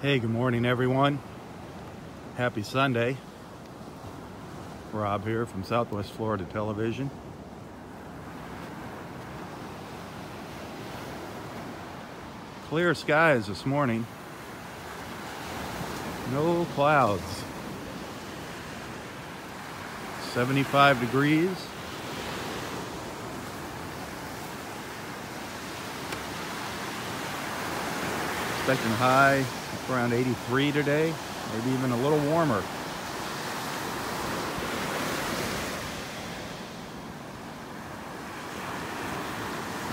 Hey, good morning, everyone. Happy Sunday. Robb here from Southwest Florida Television. Clear skies this morning. No clouds. 75 degrees. Expecting high around 83 today, maybe even a little warmer.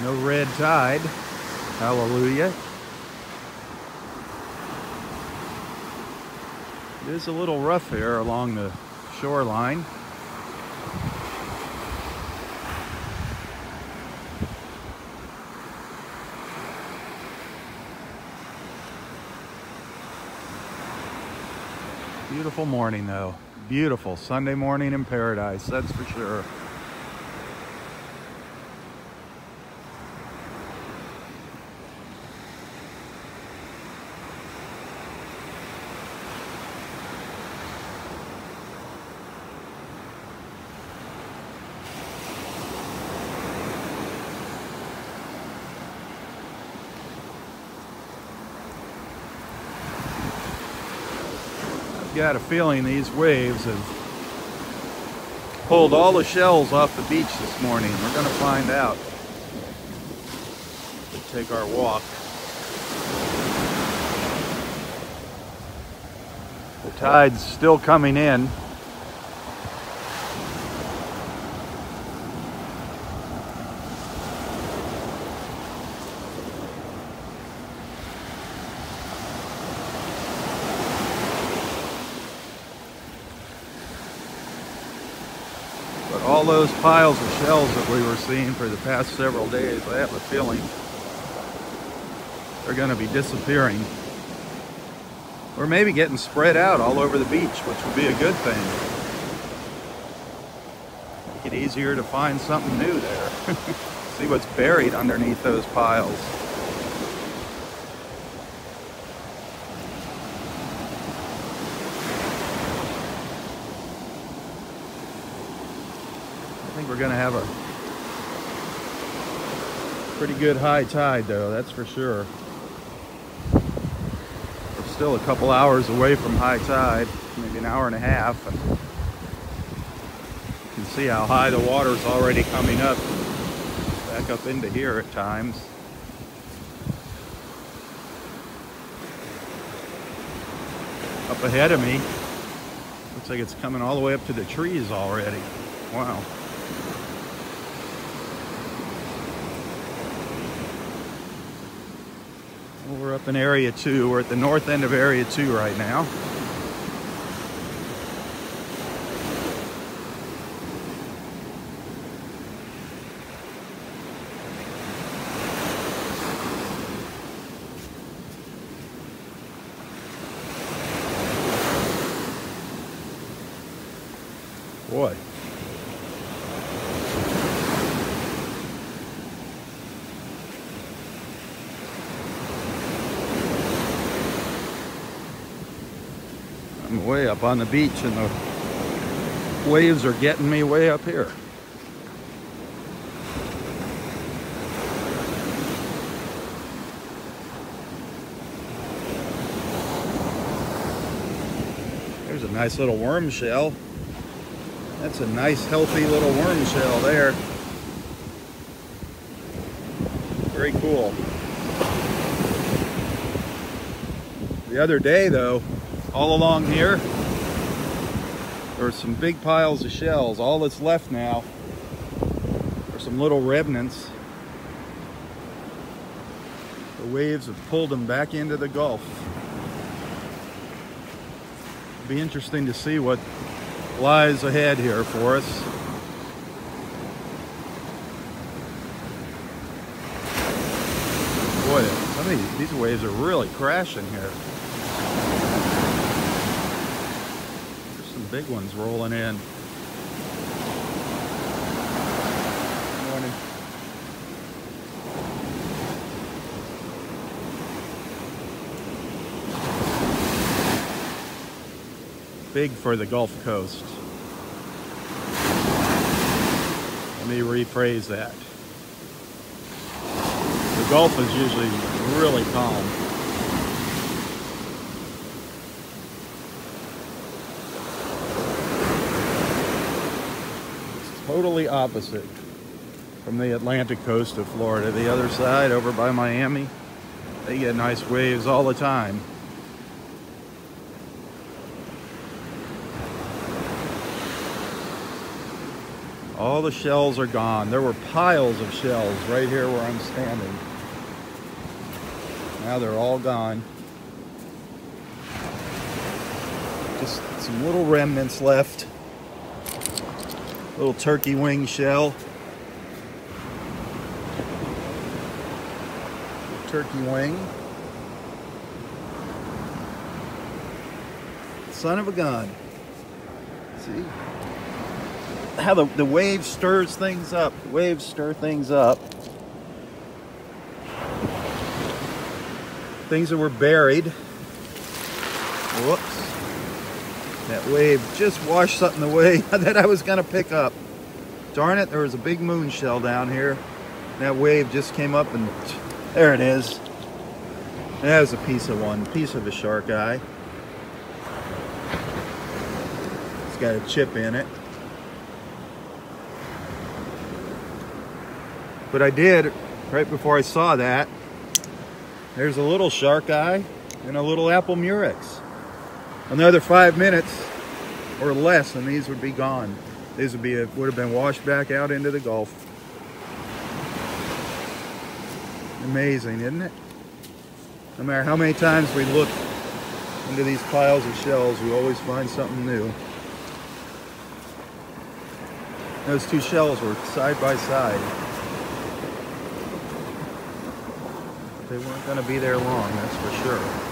No red tide. Hallelujah. It is a little rough here along the shoreline. Beautiful morning though. Beautiful Sunday morning in paradise, that's for sure. A feeling these waves have pulled all the shells off the beach this morning. We're going to find out. We take our walk. The tide's still coming in. all those piles of shells that we were seeing for the past several days, I have a feeling they're going to be disappearing. Or maybe getting spread out all over the beach, which would be a good thing. Make it easier to find something new there. See what's buried underneath those piles. We're going to have a pretty good high tide though, that's for sure. We're still a couple hours away from high tide, maybe an hour and a half. You can see how high the water's already coming up, back up into here at times. Up ahead of me, looks like it's coming all the way up to the trees already. Wow. We're up in area two. We're at the north end of area two right now. Boy, I'm way up on the beach and the waves are getting me way up here. There's a nice little worm shell. That's a nice healthy little worm shell there. Very cool. The other day though, all along here. There are some big piles of shells. All that's left now are some little remnants. The waves have pulled them back into the Gulf. It'll be interesting to see what lies ahead here for us. Boy, some of these, these waves are really crashing here. big ones rolling in. Big for the Gulf Coast. Let me rephrase that. The Gulf is usually really calm. Totally opposite from the Atlantic coast of Florida. The other side, over by Miami, they get nice waves all the time. All the shells are gone. There were piles of shells right here where I'm standing. Now they're all gone. Just some little remnants left. Little turkey wing shell. Turkey wing. Son of a gun. See? how the, the wave stirs things up. The waves stir things up. Things that were buried. Whoops. That wave just washed something away that I was going to pick up. Darn it, there was a big moon shell down here. That wave just came up and there it is. That was a piece of one, piece of a shark eye. It's got a chip in it. But I did, right before I saw that, there's a little shark eye and a little apple murex. Another five minutes or less and these would be gone. These would be would have been washed back out into the Gulf. Amazing, isn't it? No matter how many times we look into these piles of shells, we always find something new. Those two shells were side by side. They weren't going to be there long, that's for sure.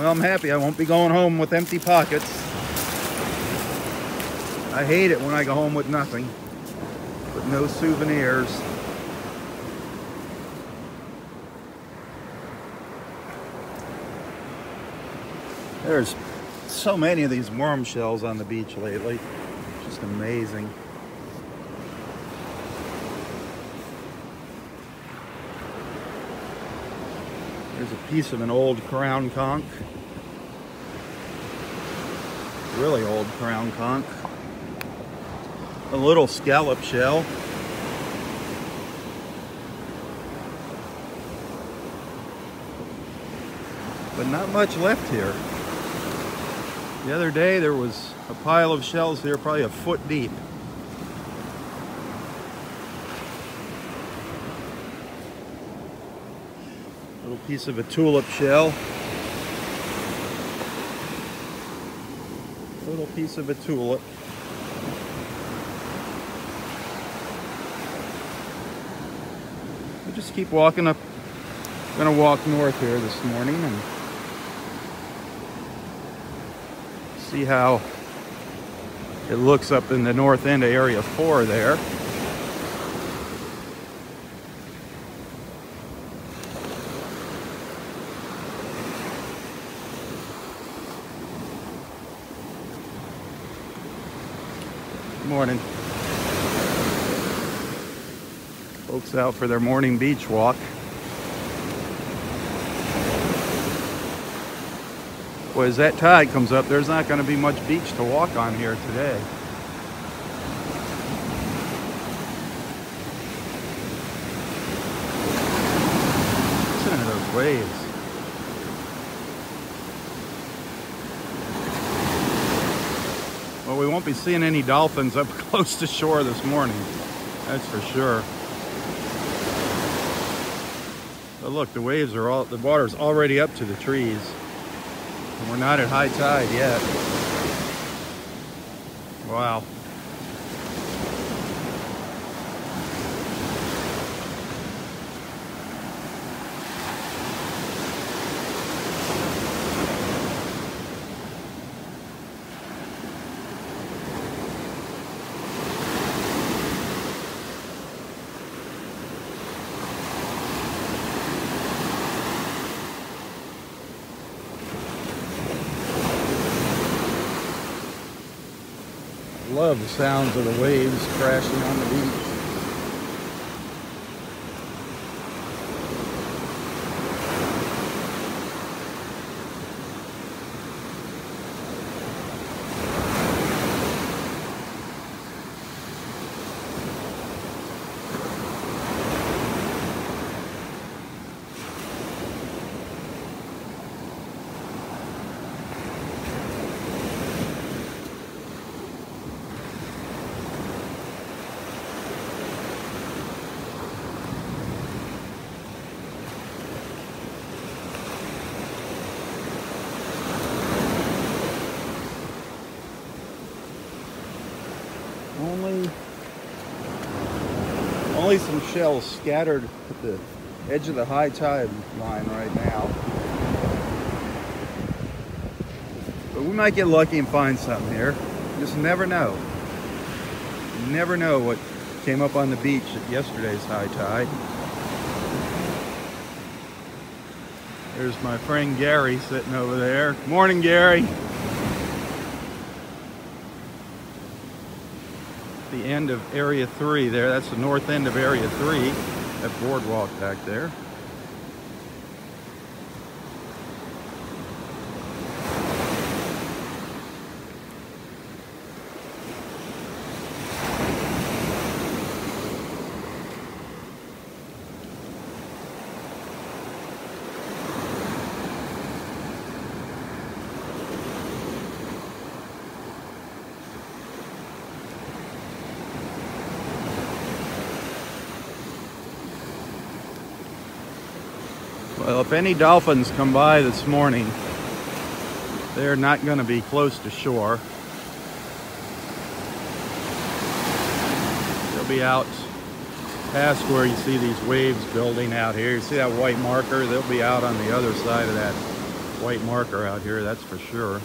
Well, I'm happy. I won't be going home with empty pockets. I hate it when I go home with nothing, with no souvenirs. There's so many of these worm shells on the beach lately. Just amazing. There's a piece of an old crown conch. Really old crown conch. A little scallop shell. But not much left here. The other day there was a pile of shells here probably a foot deep. Piece of a tulip shell. Little piece of a tulip. We'll just keep walking up. Gonna walk north here this morning and see how it looks up in the north end of area four there. morning. Folks out for their morning beach walk. Well, as that tide comes up, there's not going to be much beach to walk on here today. Listen to those waves. Well, we won't be seeing any dolphins up close to shore this morning. That's for sure. But look, the waves are all, the water's already up to the trees. And we're not at high tide yet. Wow. Sounds of the waves crashing on the beach. Only, only some shells scattered at the edge of the high tide line right now. But we might get lucky and find something here. Just never know. You never know what came up on the beach at yesterday's high tide. There's my friend Gary sitting over there. Morning, Gary. the of Area 3 there. That's the north end of Area 3, that boardwalk back there. Well, if any dolphins come by this morning, they're not going to be close to shore. They'll be out past where you see these waves building out here. You see that white marker? They'll be out on the other side of that white marker out here, that's for sure.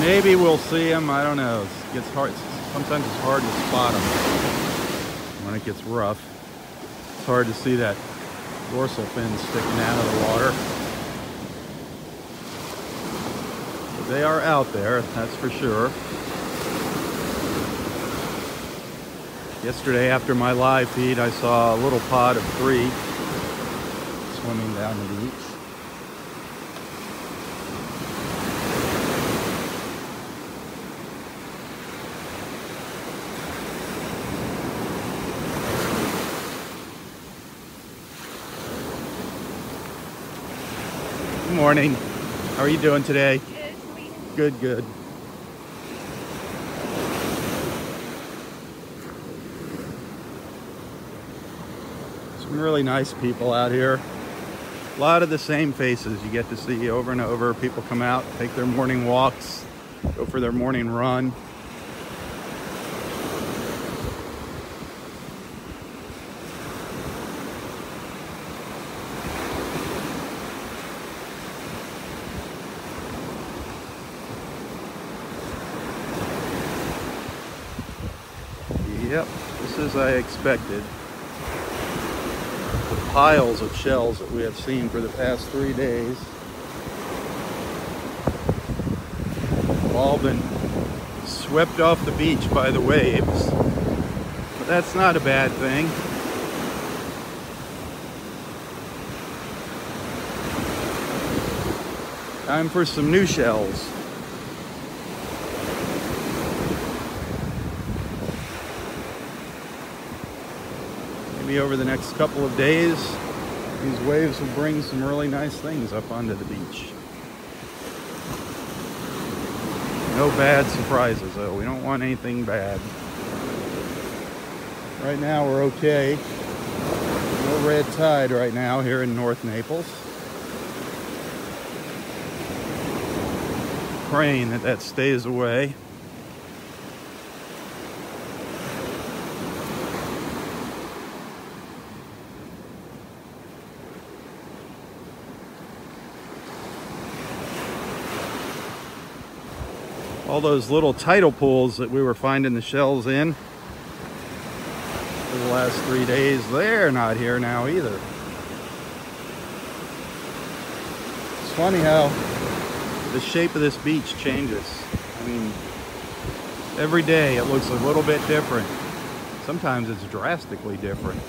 Maybe we'll see them, I don't know. It gets hard, sometimes it's hard to spot them when it gets rough. It's hard to see that dorsal fin sticking out of the water. But they are out there, that's for sure. Yesterday after my live feed, I saw a little pod of three swimming down the beach. Morning. How are you doing today? Good, good. Some really nice people out here. A lot of the same faces you get to see over and over. People come out, take their morning walks, go for their morning run. Yep, just as I expected. The piles of shells that we have seen for the past three days have all been swept off the beach by the waves. But that's not a bad thing. Time for some new shells. Maybe over the next couple of days, these waves will bring some really nice things up onto the beach. No bad surprises though. We don't want anything bad. Right now we're okay. No red tide right now here in North Naples. Praying that that stays away. All those little tidal pools that we were finding the shells in for the last three days, they're not here now either. It's funny how the shape of this beach changes. I mean, every day it looks a little bit different. Sometimes it's drastically different.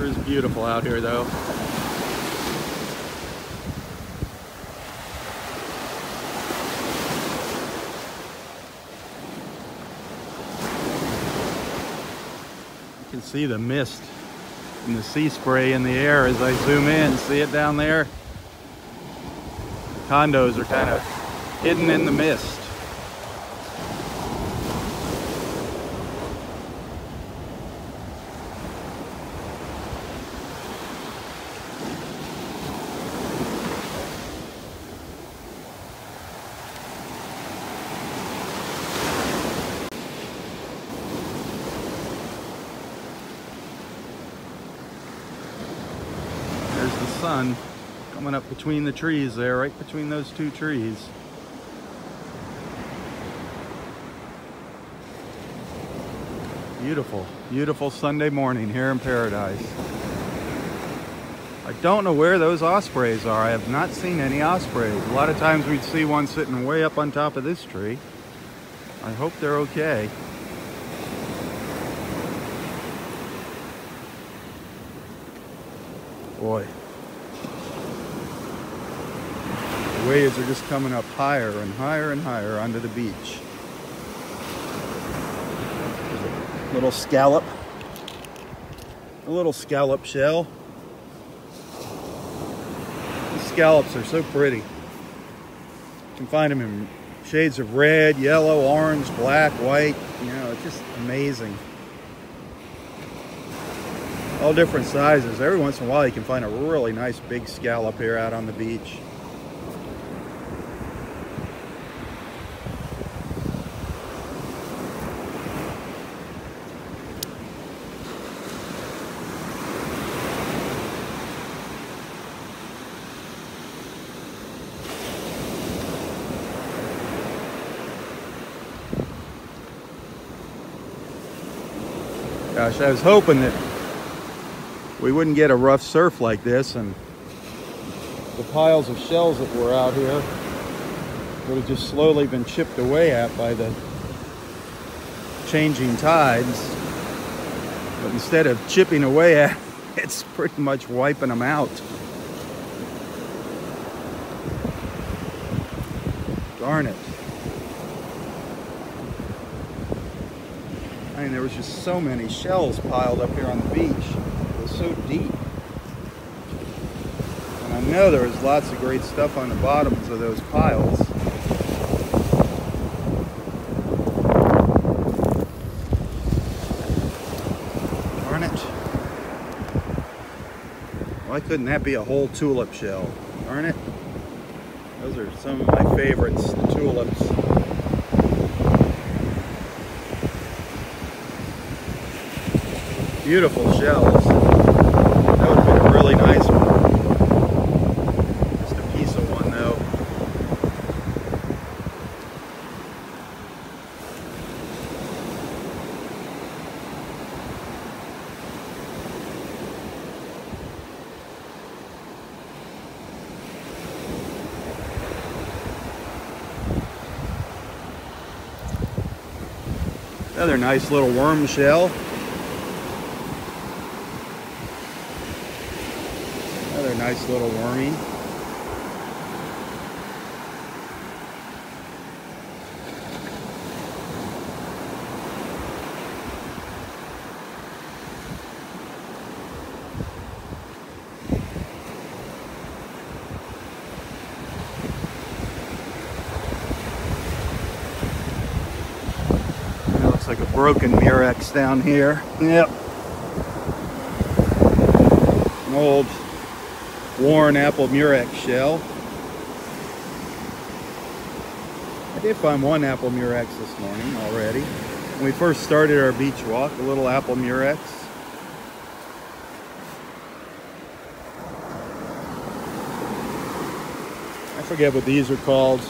Sure is beautiful out here though. You can see the mist and the sea spray in the air as I zoom in. See it down there? Condos are kind of hidden in the mist. There's the sun coming up between the trees there, right between those two trees. Beautiful, beautiful Sunday morning here in paradise. I don't know where those ospreys are. I have not seen any ospreys. A lot of times we'd see one sitting way up on top of this tree. I hope they're okay. Boy. The waves are just coming up higher and higher and higher onto the beach. Little scallop. A little scallop shell. These scallops are so pretty. You can find them in shades of red, yellow, orange, black, white. You know, it's just amazing all different sizes. Every once in a while you can find a really nice big scallop here out on the beach. I was hoping that we wouldn't get a rough surf like this and the piles of shells that were out here would have just slowly been chipped away at by the changing tides. But instead of chipping away at, it's pretty much wiping them out. Darn it. I mean, there was just so many shells piled up here on the beach It was so deep. And I know there was lots of great stuff on the bottoms of those piles. Darn it. Why couldn't that be a whole tulip shell? Darn it. Those are some of my favorites, the tulips. Beautiful shells That would have been a really nice one. Just a piece of one though. Another nice little worm shell. Another nice little looks like a broken Murex down here. Yep. An old worn apple murex shell. I did find one apple murex this morning already. When we first started our beach walk, a little apple murex. I forget what these are called.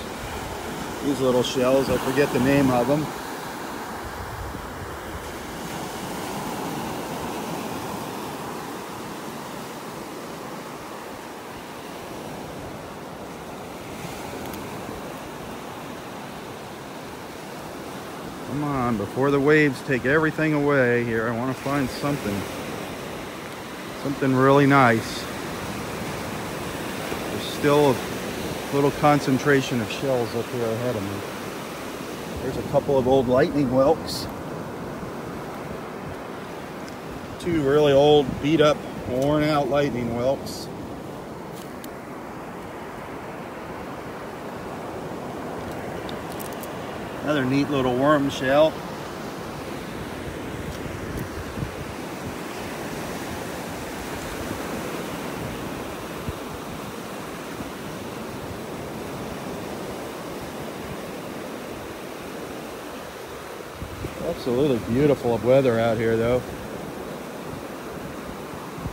These little shells, I forget the name of them. Come on, before the waves take everything away here, I want to find something. Something really nice. There's still a little concentration of shells up here ahead of me. There's a couple of old lightning whelks. Two really old, beat up, worn out lightning whelks. Another neat little worm shell. Absolutely beautiful of weather out here though.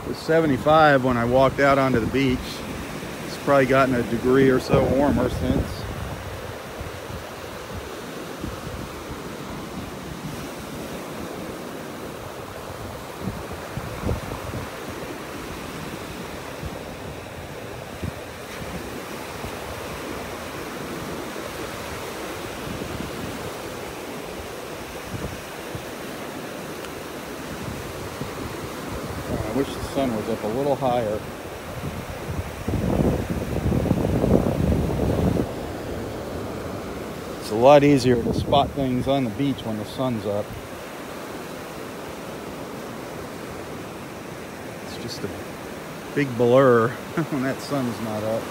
It was 75 when I walked out onto the beach. It's probably gotten a degree or so warmer since. wish the sun was up a little higher. It's a lot easier to spot things on the beach when the sun's up. It's just a big blur when that sun's not up.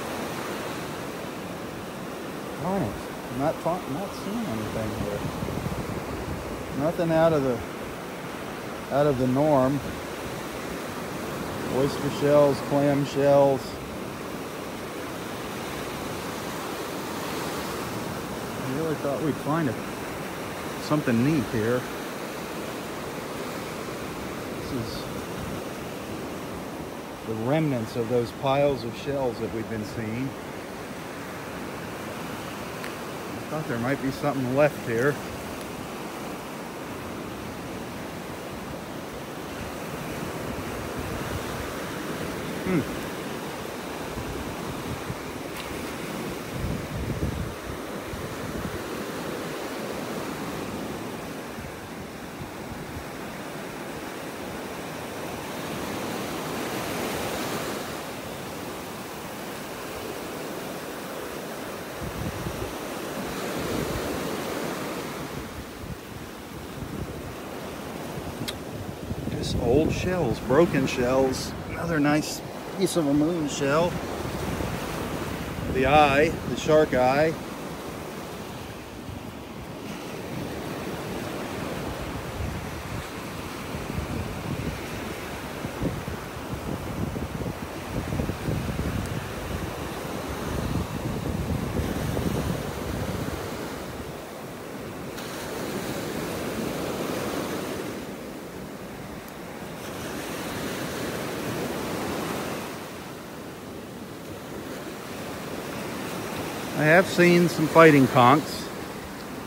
Darn it. I'm not, not seeing anything here. Nothing out of the out of the norm oyster shells, clam shells. I really thought we'd find a, something neat here. This is the remnants of those piles of shells that we've been seeing. I thought there might be something left here. Hmm. Just old shells, broken shells. Another nice piece of a moon shell. The eye, the shark eye. I have seen some fighting conchs.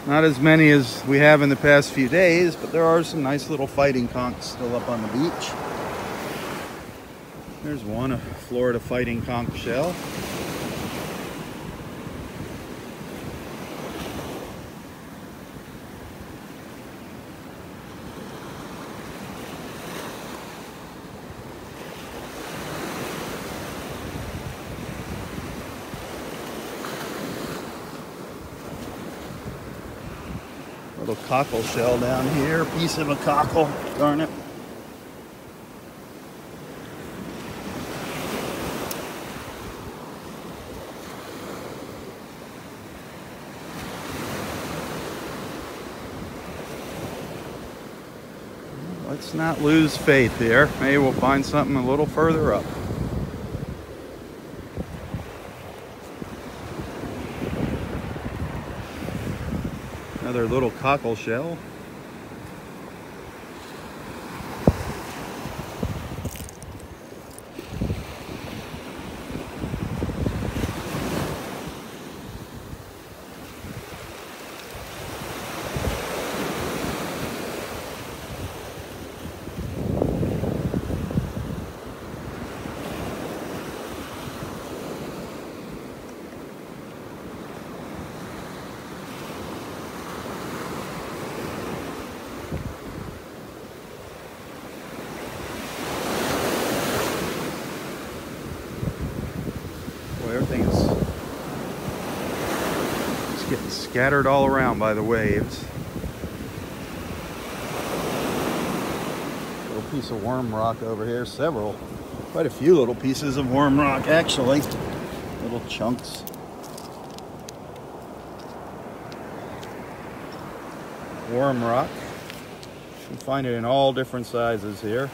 Not as many as we have in the past few days, but there are some nice little fighting conchs still up on the beach. There's one, a Florida fighting conch shell. Little cockle shell down here, piece of a cockle, darn it. Let's not lose faith here. Maybe we'll find something a little further up. Another little cockle shell. Scattered all around by the waves. Little piece of worm rock over here, several, quite a few little pieces of worm rock actually, little chunks. Worm rock. You can find it in all different sizes here.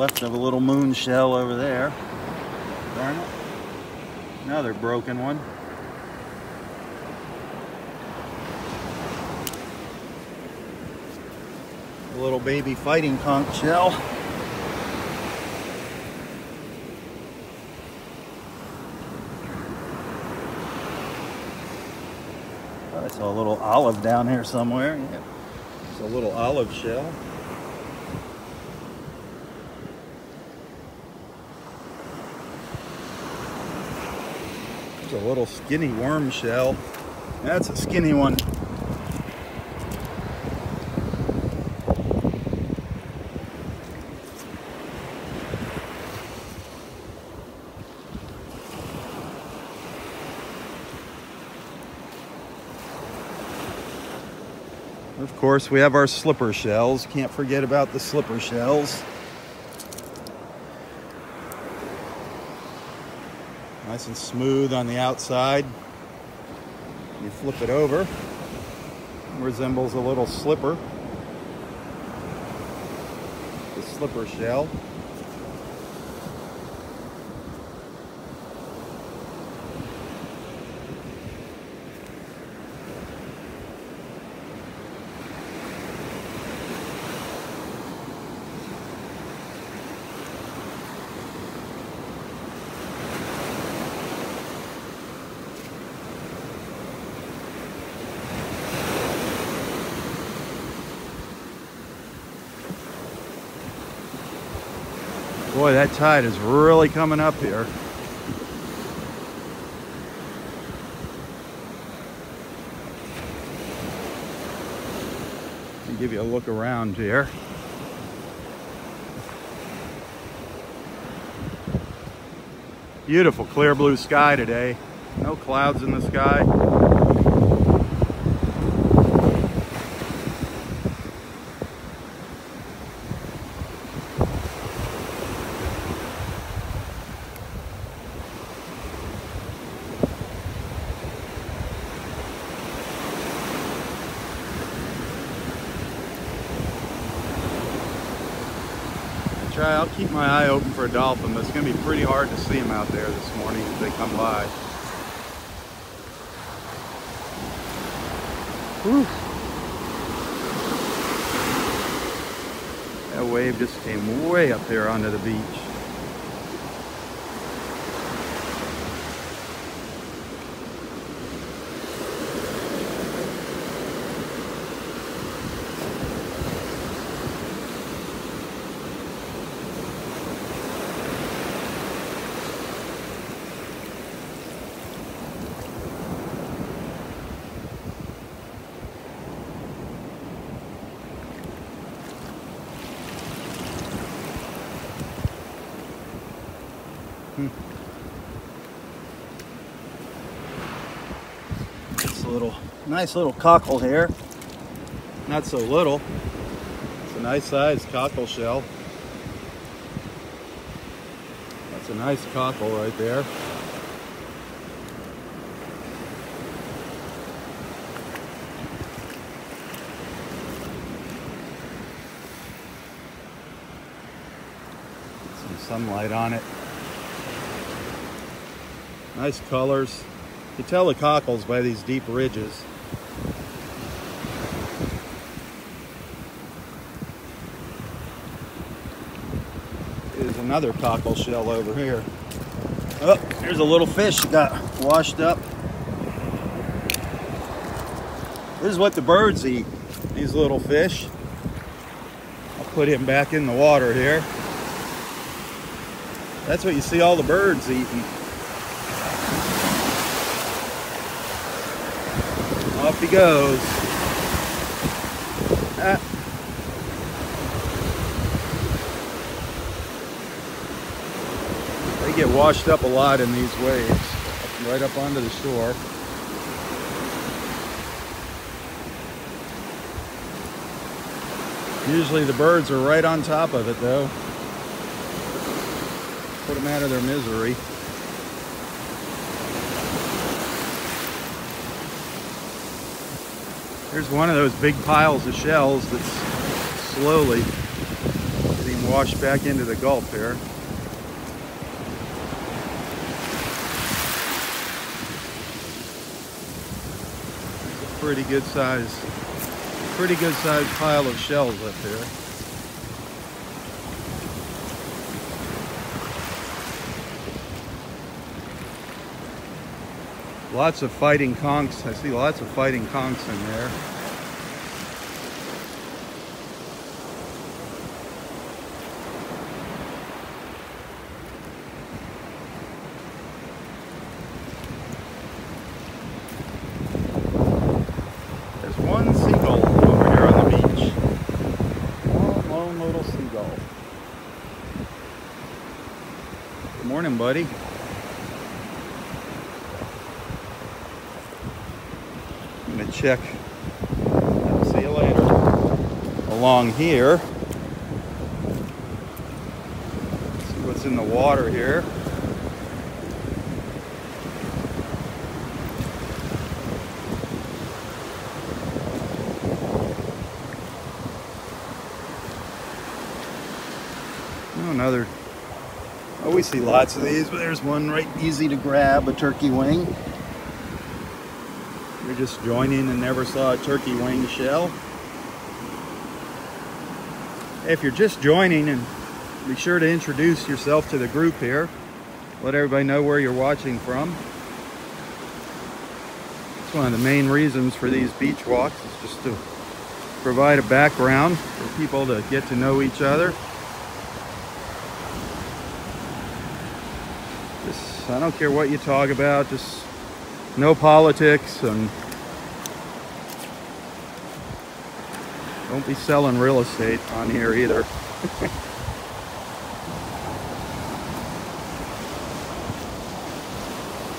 Left of a little moon shell over there. Darn it. Another broken one. A little baby fighting conch shell. I saw a little olive down here somewhere. Yeah. It's a little olive shell. Little skinny worm shell. That's a skinny one. Of course, we have our slipper shells. Can't forget about the slipper shells. Nice and smooth on the outside. You flip it over. It resembles a little slipper. The slipper shell. Boy, that tide is really coming up here. Let me give you a look around here. Beautiful clear blue sky today. No clouds in the sky. try. I'll keep my eye open for a dolphin, but it's going to be pretty hard to see them out there this morning as they come by. Whew. That wave just came way up there onto the beach. It's a little, nice little cockle here. Not so little. It's a nice sized cockle shell. That's a nice cockle right there. Some sunlight on it. Nice colors. You tell the cockles by these deep ridges. There's another cockle shell over here. Oh, there's a little fish that got washed up. This is what the birds eat, these little fish. I'll put him back in the water here. That's what you see all the birds eating. Off he goes. Ah. get washed up a lot in these waves, right up onto the shore. Usually the birds are right on top of it though. Put them out of their misery. Here's one of those big piles of shells that's slowly being washed back into the Gulf here. Pretty good size, pretty good sized pile of shells up here. Lots of fighting conchs. I see lots of fighting conchs in there. There's one seagull over here on the beach. One lone little seagull. Good morning, buddy. I'm gonna check. I'll See you later. Along here. See what's in the water here. Oh, another. Oh, we see lots of these, but there's one right easy to grab, a turkey wing. You're just joining and never saw a turkey wing shell. If you're just joining, and be sure to introduce yourself to the group here. Let everybody know where you're watching from. It's one of the main reasons for these beach walks is just to provide a background for people to get to know each other. Just, I don't care what you talk about, just no politics and don't be selling real estate on here either.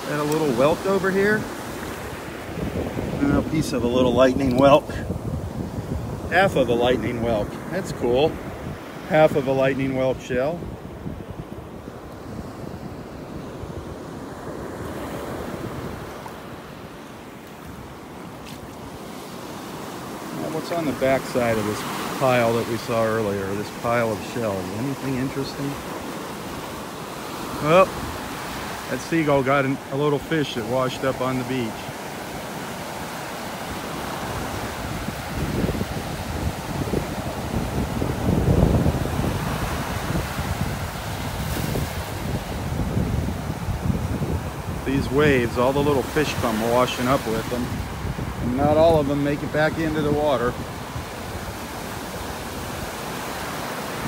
Got a little whelk over here. A piece of a little lightning whelk. Half of a lightning whelk. That's cool. Half of a lightning whelk shell. What's on the back side of this pile that we saw earlier, this pile of shells? Anything interesting? Well, that seagull got a little fish that washed up on the beach. These waves, all the little fish come washing up with them. Not all of them make it back into the water.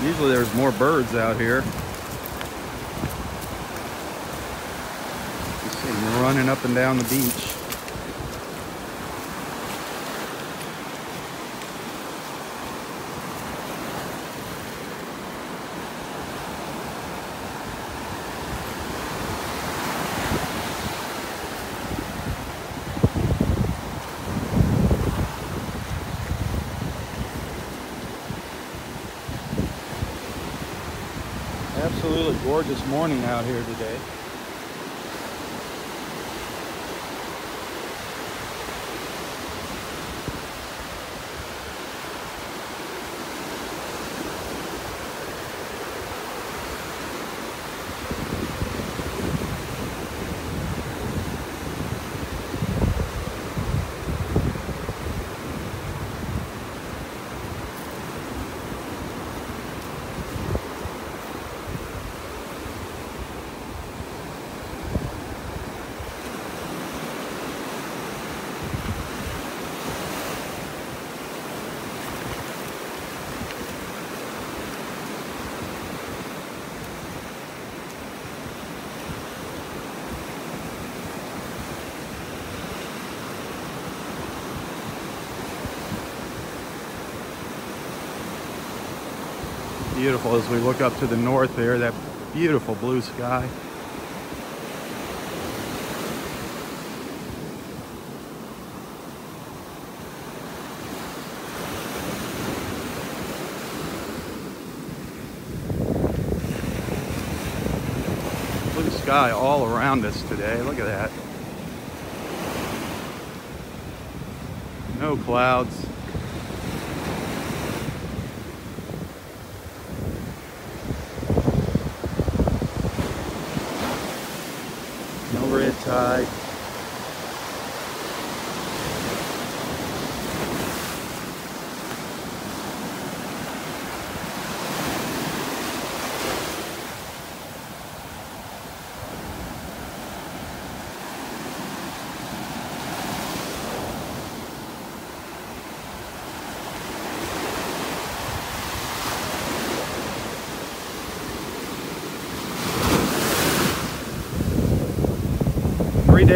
Usually there's more birds out here. See running up and down the beach. Gorgeous morning out here today. As We look up to the north there, that beautiful blue sky. Blue sky all around us today. Look at that. No clouds.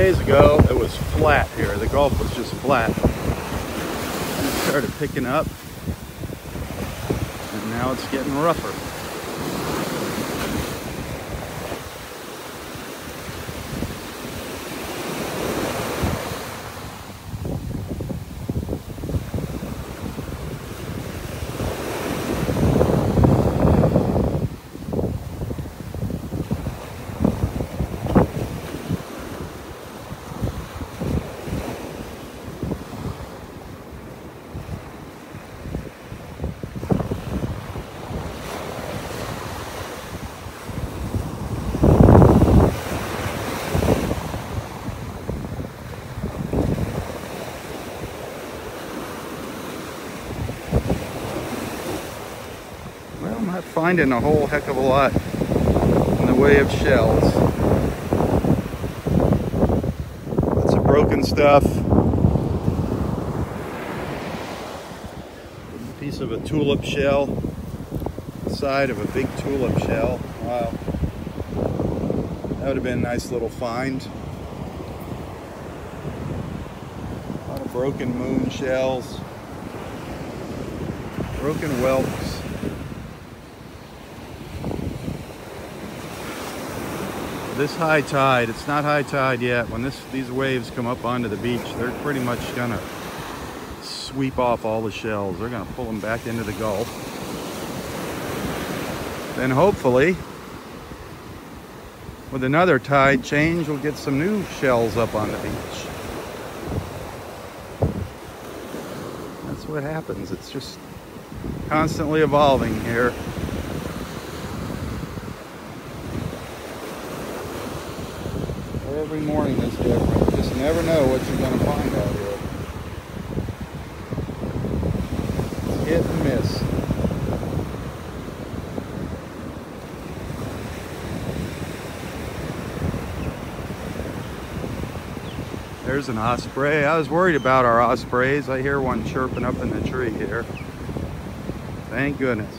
Days ago, it was flat here. The Gulf was just flat. It started picking up, and now it's getting rougher. Well, I'm not finding a whole heck of a lot in the way of shells. Lots of broken stuff. Piece of a tulip shell. Side of a big tulip shell. Wow. That would have been a nice little find. A lot of broken moon shells. Broken whelks. This high tide, it's not high tide yet. When this these waves come up onto the beach, they're pretty much gonna sweep off all the shells. They're gonna pull them back into the Gulf. Then hopefully, with another tide change, we'll get some new shells up on the beach. That's what happens. It's just constantly evolving here. Every morning is different. You just never know what you're going to find out here. It's hit and miss. There's an osprey. I was worried about our ospreys. I hear one chirping up in the tree here. Thank goodness.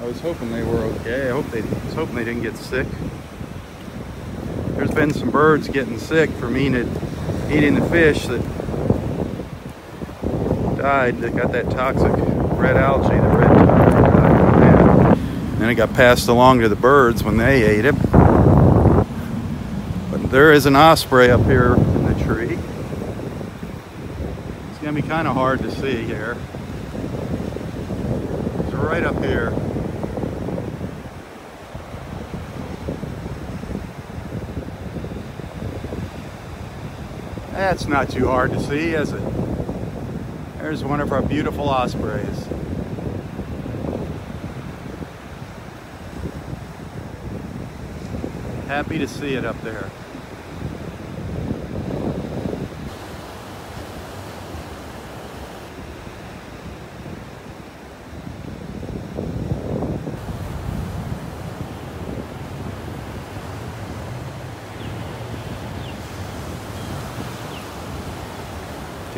I was hoping they were okay. I hope they I was hoping they didn't get sick. There's been some birds getting sick from eating, eating the fish that died, that got that toxic red algae, the red tide. Then it got passed along to the birds when they ate it. But there is an osprey up here tree. It's gonna be kind of hard to see here. It's right up here. That's not too hard to see, is it? There's one of our beautiful ospreys. Happy to see it up there.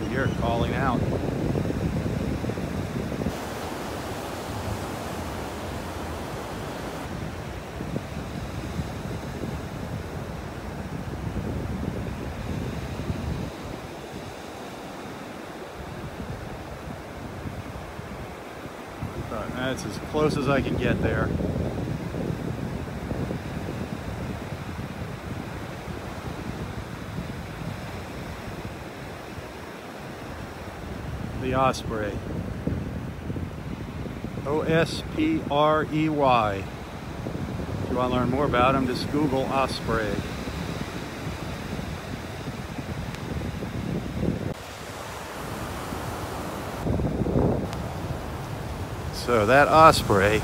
can hear it calling out. But that's as close as I can get there. the osprey. O S P R E Y. If you want to learn more about them, just Google osprey. So that osprey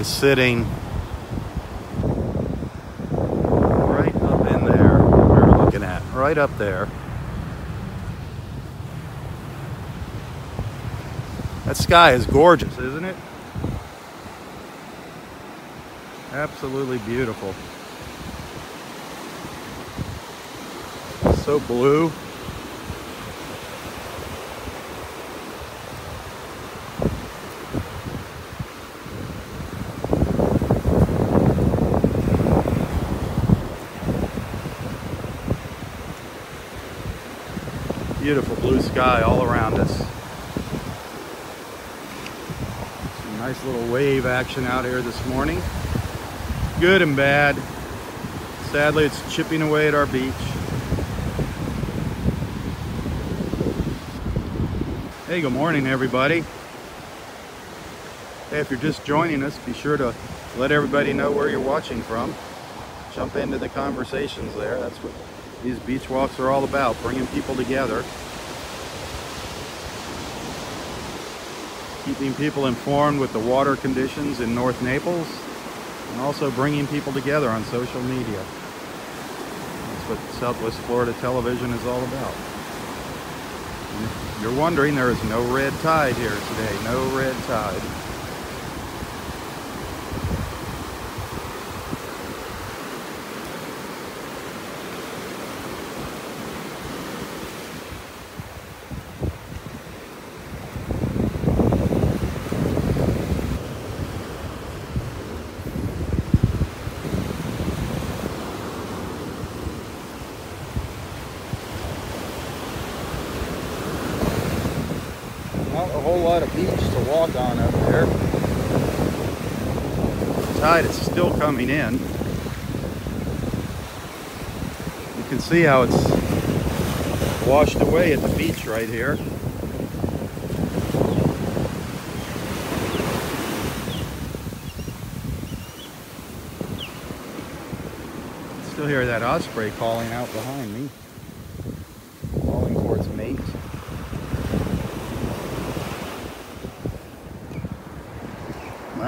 is sitting right up in there we were looking at, right up there. That sky is gorgeous, isn't it? Absolutely beautiful. So blue. Beautiful blue sky all around us. Some nice little wave action out here this morning. Good and bad. Sadly, it's chipping away at our beach. Hey, good morning, everybody. Hey, if you're just joining us, be sure to let everybody know where you're watching from. Jump into the conversations there. That's what these beach walks are all about, bringing people together. Keeping people informed with the water conditions in North Naples and also bringing people together on social media. That's what Southwest Florida Television is all about. And if you're wondering, there is no red tide here today, no red tide. Not a whole lot of beach to walk on up there. The tide is still coming in. You can see how it's washed away at the beach right here. Still hear that osprey calling out behind me, calling for its mate.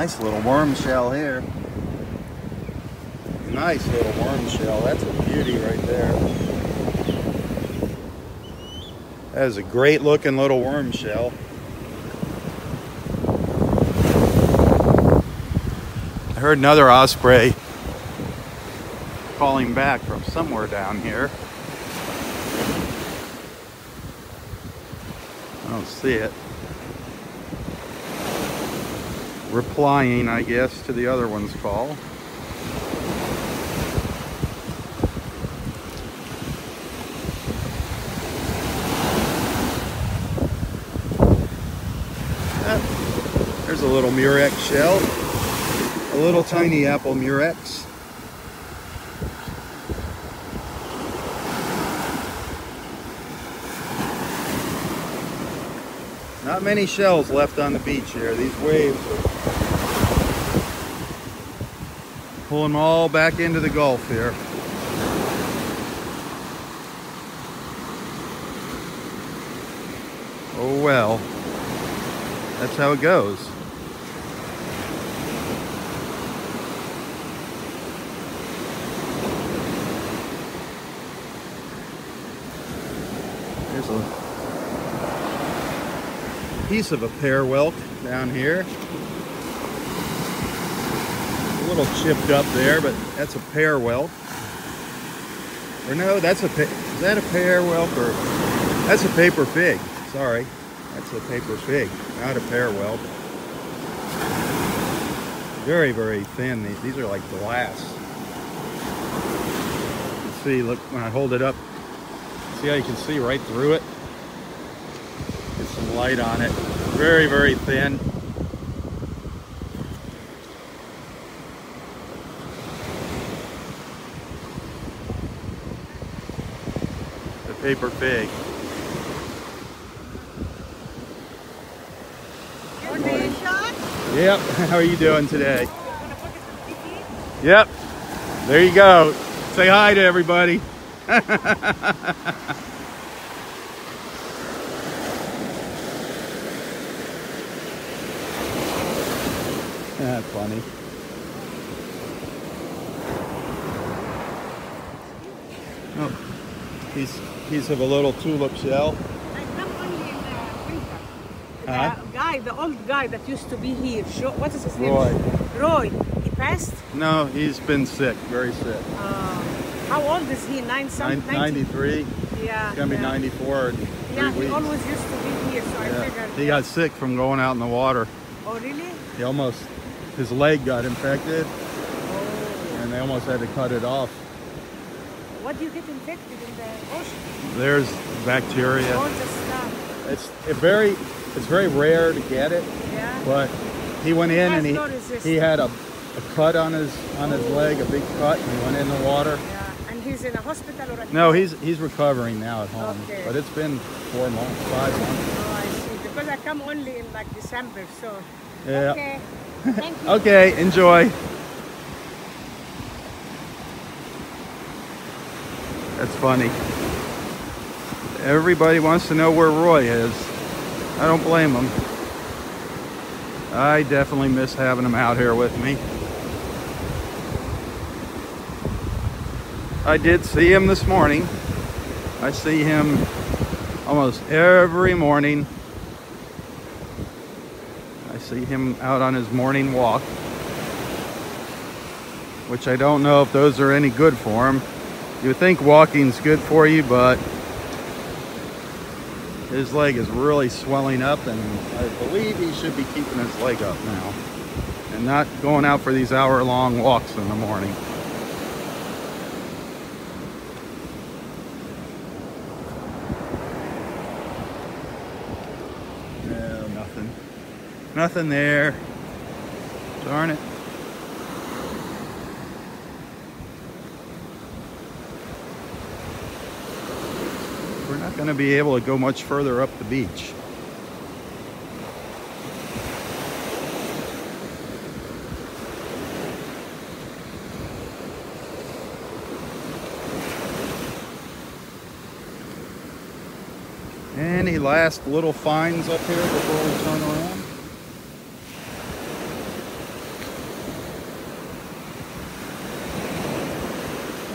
Nice little worm shell here. Nice little worm shell. That's a beauty right there. That is a great looking little worm shell. I heard another osprey calling back from somewhere down here. I don't see it replying, I guess, to the other one's call. There's a little murex shell, a little tiny apple murex. Not many shells left on the beach here. These waves pulling them all back into the Gulf here. Oh well, that's how it goes. There's a piece of a pear whelk down here. Little chipped up there, but that's a pear whelk. Or no, that's a, is that a pear whelk or, that's a paper fig, sorry. That's a paper fig, not a pear whelk. Very, very thin. These, these are like glass. Let's see, look, when I hold it up, see how you can see right through it? Get some light on it. Very, very thin. Paper fig. Yep. How are you doing today? Yep. There you go. Say hi to everybody. That's funny. Oh, piece, piece of a little tulip shell. I come only in uh. The Uh-huh. guy, the old guy that used to be here, what is his name? Roy. Roy. He passed. No, he's been sick, very sick. Uh, how old is he? Nine Nin- something? 93. Yeah. He's gonna be 94 in three Yeah, he weeks. always used to be here, so I Yeah. figured. He got sick from going out in the water. Oh, really? He almost, his leg got infected Oh. and they almost had to cut it off. What do you get infected in the ocean? There's bacteria. All the stuff. It's it very, it's very rare to get it, Yeah. but he went in and he, he had a, a cut on his on his leg, a big cut, and he went in the water. Yeah. And he's in a hospital or a No, he's he's recovering now at home, Okay. but it's been four months, five months. Oh, I see. Because I come only in like December, so. Yeah. Okay. Thank you. Okay, enjoy. That's funny. Everybody wants to know where Roy is. I don't blame them. I definitely miss having him out here with me. I did see him this morning. I see him almost every morning. I see him out on his morning walk, which I don't know if those are any good for him. You would think walking's good for you, but his leg is really swelling up, and I believe he should be keeping his leg up now and not going out for these hour long walks in the morning. No, nothing. Nothing there. Darn it. We're not going to be able to go much further up the beach. Any last little finds up here before we turn around?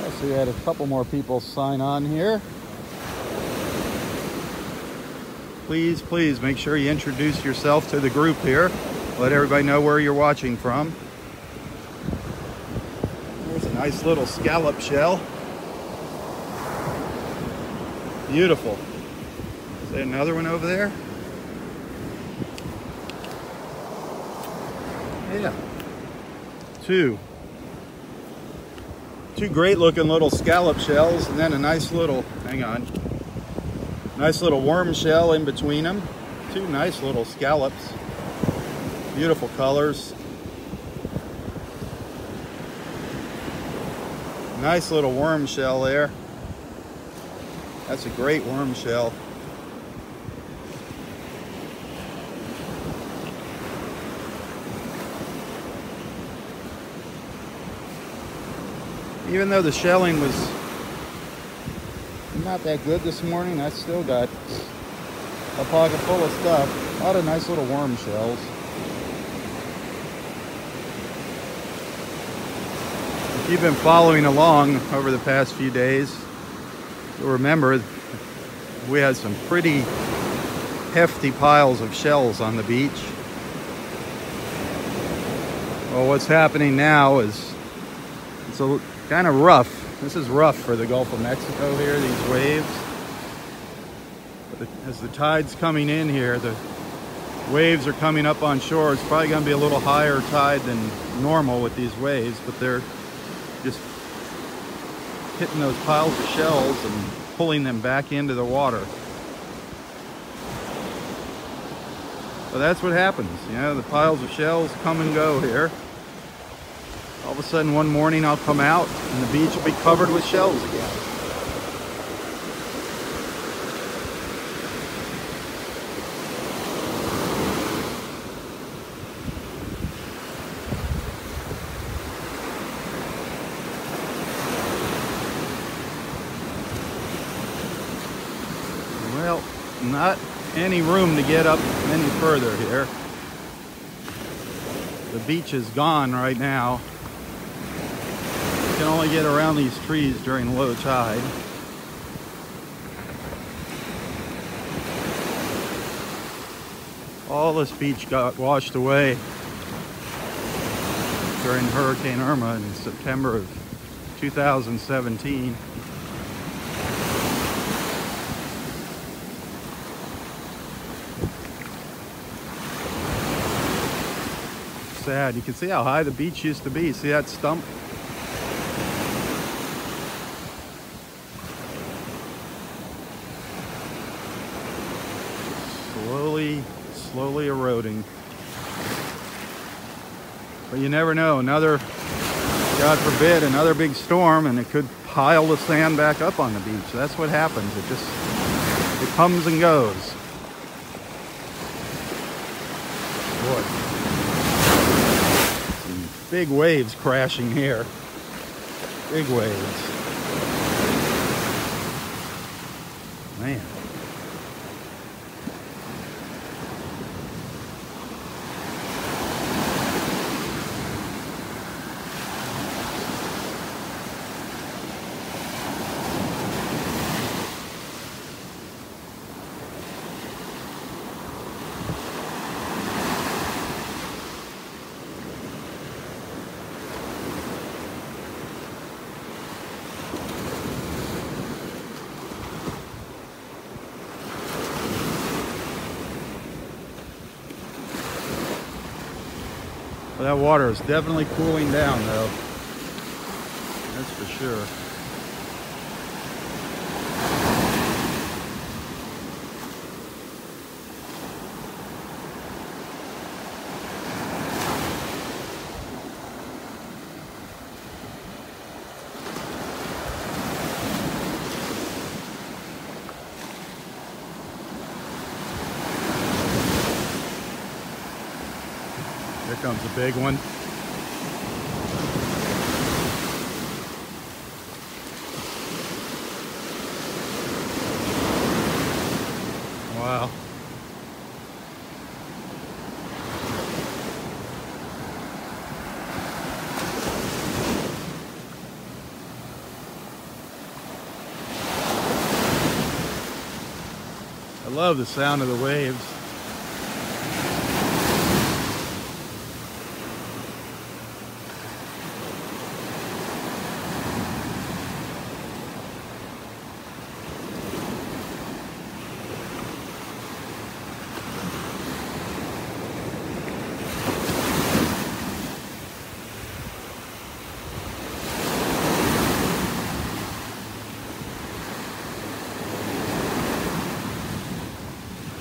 I see we had a couple more people sign on here. Please, please make sure you introduce yourself to the group here. Let everybody know where you're watching from. There's a nice little scallop shell. Beautiful. Is there another one over there? Yeah. Two. Two great looking little scallop shells and then a nice little, hang on, nice little worm shell in between them. Two nice little scallops. Beautiful colors. Nice little worm shell there. That's a great worm shell. Even though the shelling was not that good this morning, I still got a pocket full of stuff. A lot of nice little worm shells. If you've been following along over the past few days, you'll remember we had some pretty hefty piles of shells on the beach. Well, what's happening now is it's a kind of rough. This is rough for the Gulf of Mexico here, these waves. But as the tide's coming in here, the waves are coming up on shore. It's probably going to be a little higher tide than normal with these waves, but they're just hitting those piles of shells and pulling them back into the water. So that's what happens. You know, the piles of shells come and go here all of a sudden one morning I'll come out and the beach will be covered with shells again. Well, not any room to get up any further here. The beach is gone right now. Can only get around these trees during low tide. All this beach got washed away during Hurricane Irma in September of 2017. Sad. You can see how high the beach used to be. See that stump? Slowly, slowly eroding. But you never know. Another, God forbid, another big storm and it could pile the sand back up on the beach. That's what happens. It just, it comes and goes. Boy. Some big waves crashing here. Big waves. Man. That water is definitely cooling down though. That's for sure. Here comes a big one. Wow. I love the sound of the waves.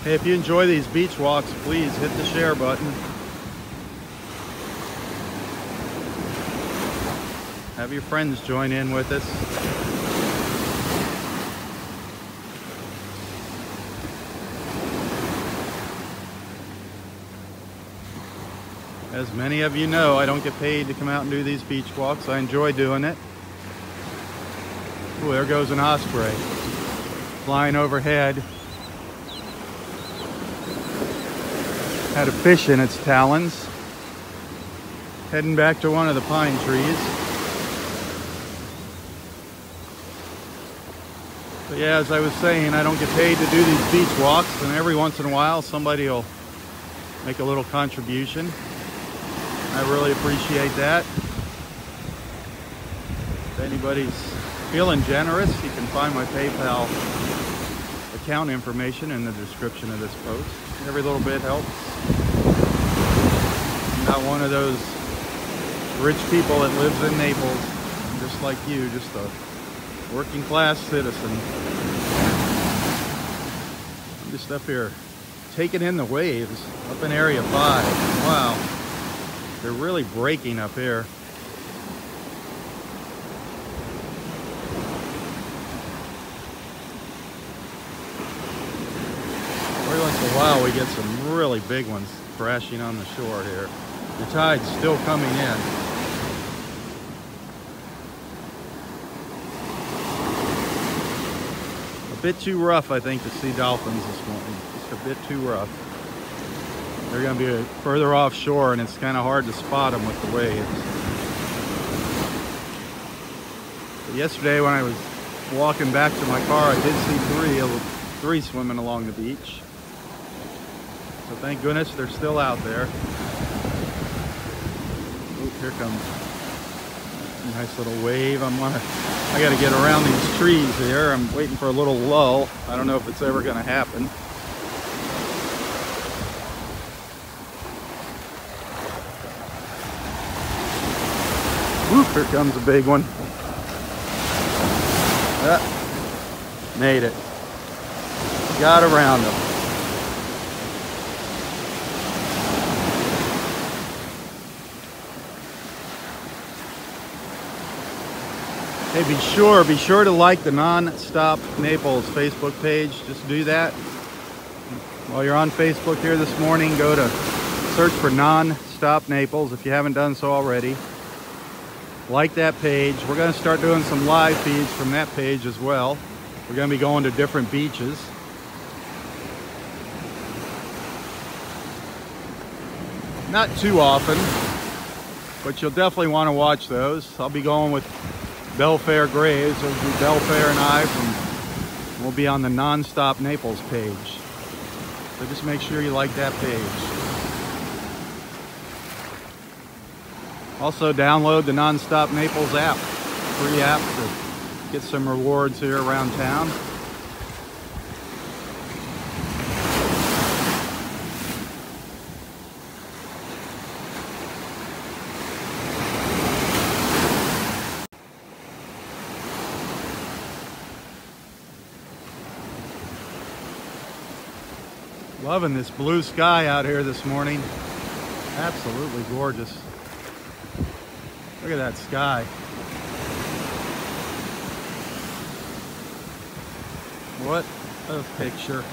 Hey, if you enjoy these beach walks, please hit the share button. Have your friends join in with us. As many of you know, I don't get paid to come out and do these beach walks. I enjoy doing it. Oh, there goes an osprey flying overhead. Had a fish in its talons. Heading back to one of the pine trees. But yeah, as I was saying, I don't get paid to do these beach walks, and every once in a while somebody will make a little contribution. I really appreciate that. If anybody's feeling generous, you can find my PayPal account information in the description of this post. Every little bit helps. One of those rich people that lives in Naples. Just like you, just a working class citizen. I'm just up here taking in the waves up in Area 5. Wow. They're really breaking up here. Every once in a while we get some really big ones crashing on the shore here. The tide's still coming in. A bit too rough, I think, to see dolphins this morning. Just a bit too rough. They're going to be further offshore, and it's kind of hard to spot them with the waves. But yesterday, when I was walking back to my car, I did see three, three swimming along the beach. So thank goodness they're still out there. Here comes a nice little wave. I'm gonna, I gotta get around these trees here. I'm waiting for a little lull. I don't know if it's ever gonna happen. Whoop, here comes a big one. Ah, made it. Got around them. Hey, be sure, be sure to like the Non-Stop Naples Facebook page. Just do that. While you're on Facebook here this morning, go to search for Non-Stop Naples if you haven't done so already. Like that page. We're going to start doing some live feeds from that page as well. We're going to be going to different beaches. Not too often, but you'll definitely want to watch those. I'll be going with Belfair Graves. It'll be Belfair and I from, we'll be on the Nonstop Naples page. So just make sure you like that page. Also download the Nonstop Naples app, free app to get some rewards here around town. Loving this blue sky out here this morning. Absolutely gorgeous. Look at that sky. What a picture.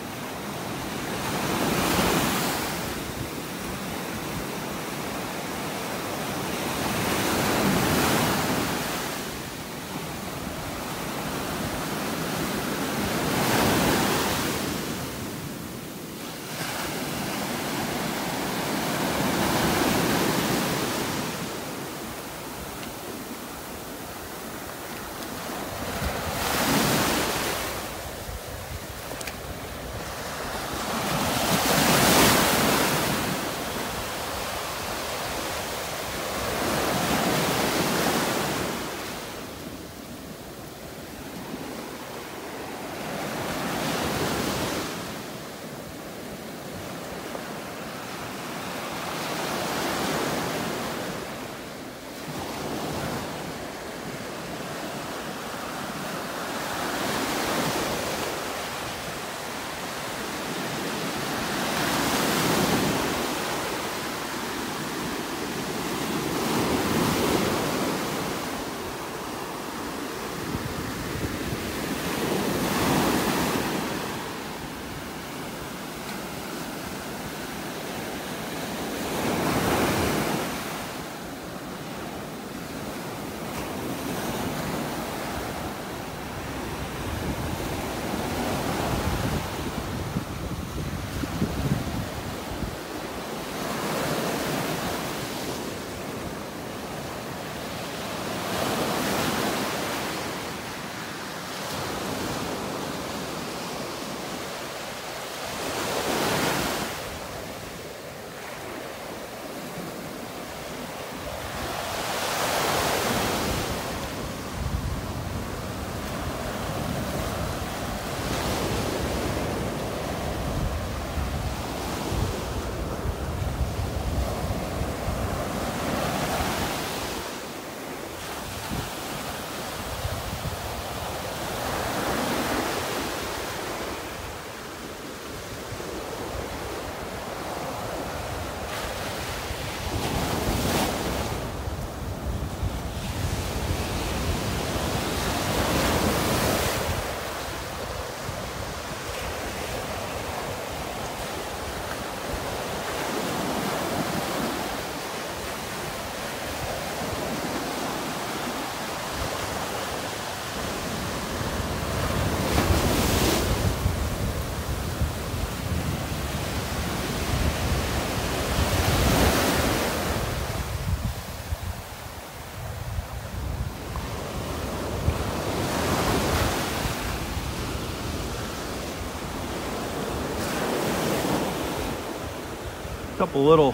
Couple little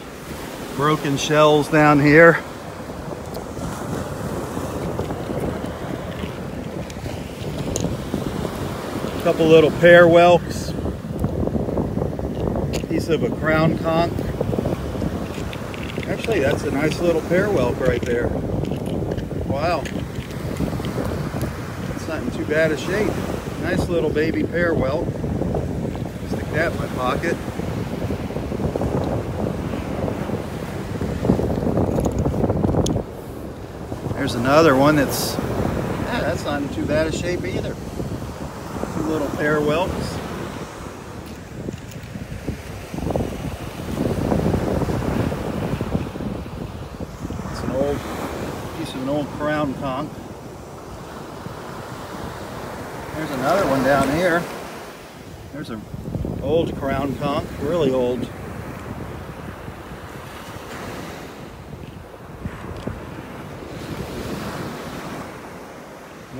broken shells down here. A couple little pear whelks. Piece of a crown conch. Actually, that's a nice little pear whelk right there. Wow. It's not in too bad a shape. Nice little baby pear whelk. Stick that in my pocket. There's another one that's, yeah, that's not in too bad a shape either. Two little pear whelks. It's an old piece of an old crown conch. There's another one down here. There's an old crown conch, really old.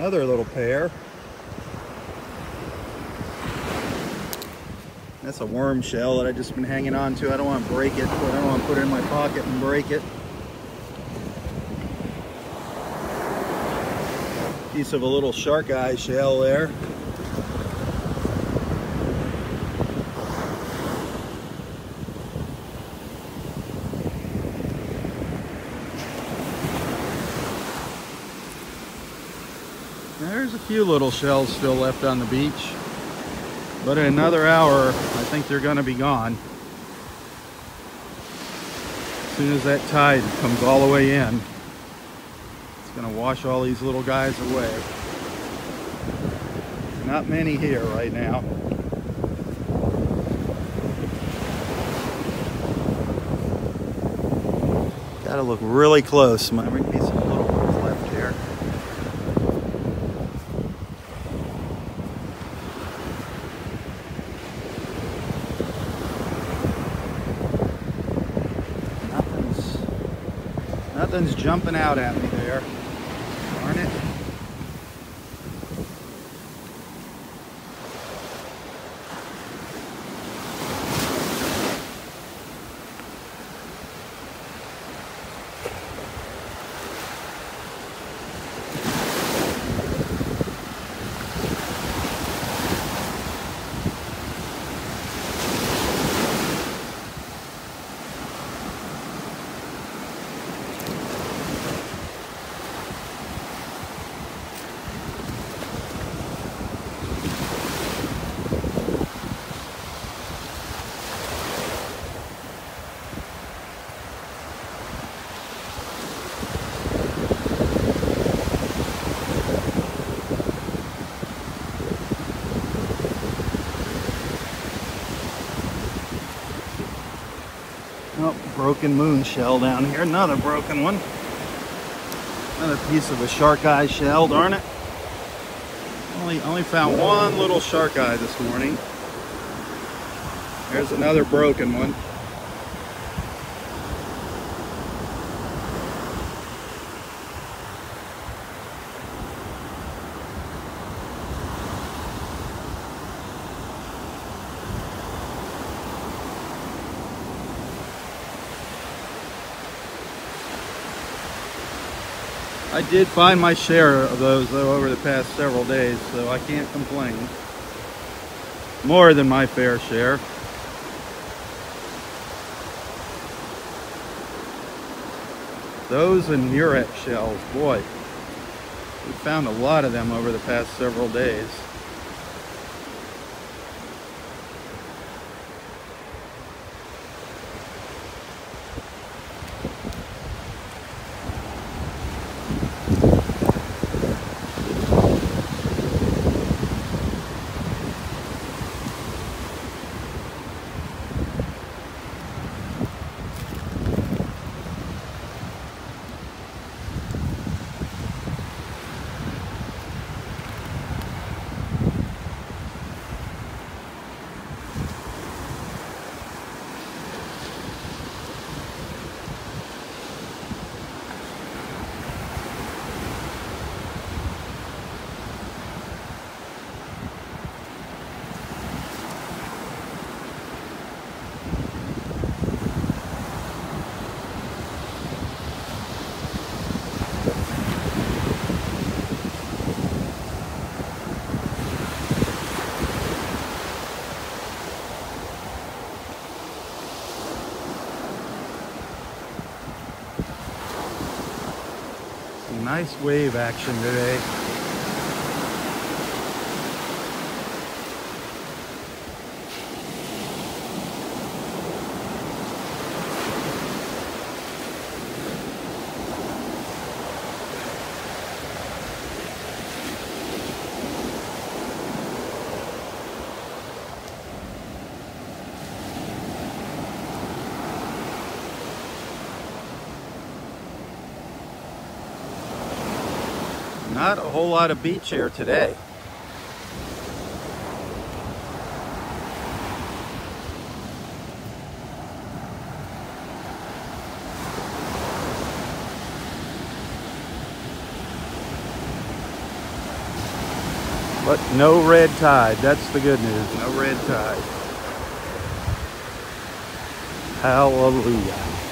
Another little pair. That's a worm shell that I've just been hanging on to. I don't want to break it, but I don't want to put it in my pocket and break it. Piece of a little shark eye shell there. There's a few little shells still left on the beach. But in another hour, I think they're gonna be gone. As soon as that tide comes all the way in, it's gonna wash all these little guys away. Not many here right now. Gotta look really close. Might be some little ones left here. Nothing's nothing's jumping out at me there. Darn it. Oh, broken moon shell down here. Another broken one. Another piece of a shark eye shell, darn it. Only, only found one little shark eye this morning. There's another broken one. I did find my share of those though over the past several days, so I can't complain. More than my fair share. Those and murex shells, boy, we found a lot of them over the past several days. Nice wave action today. Not a whole lot of beach here today. But no red tide. That's the good news. No red tide. Hallelujah.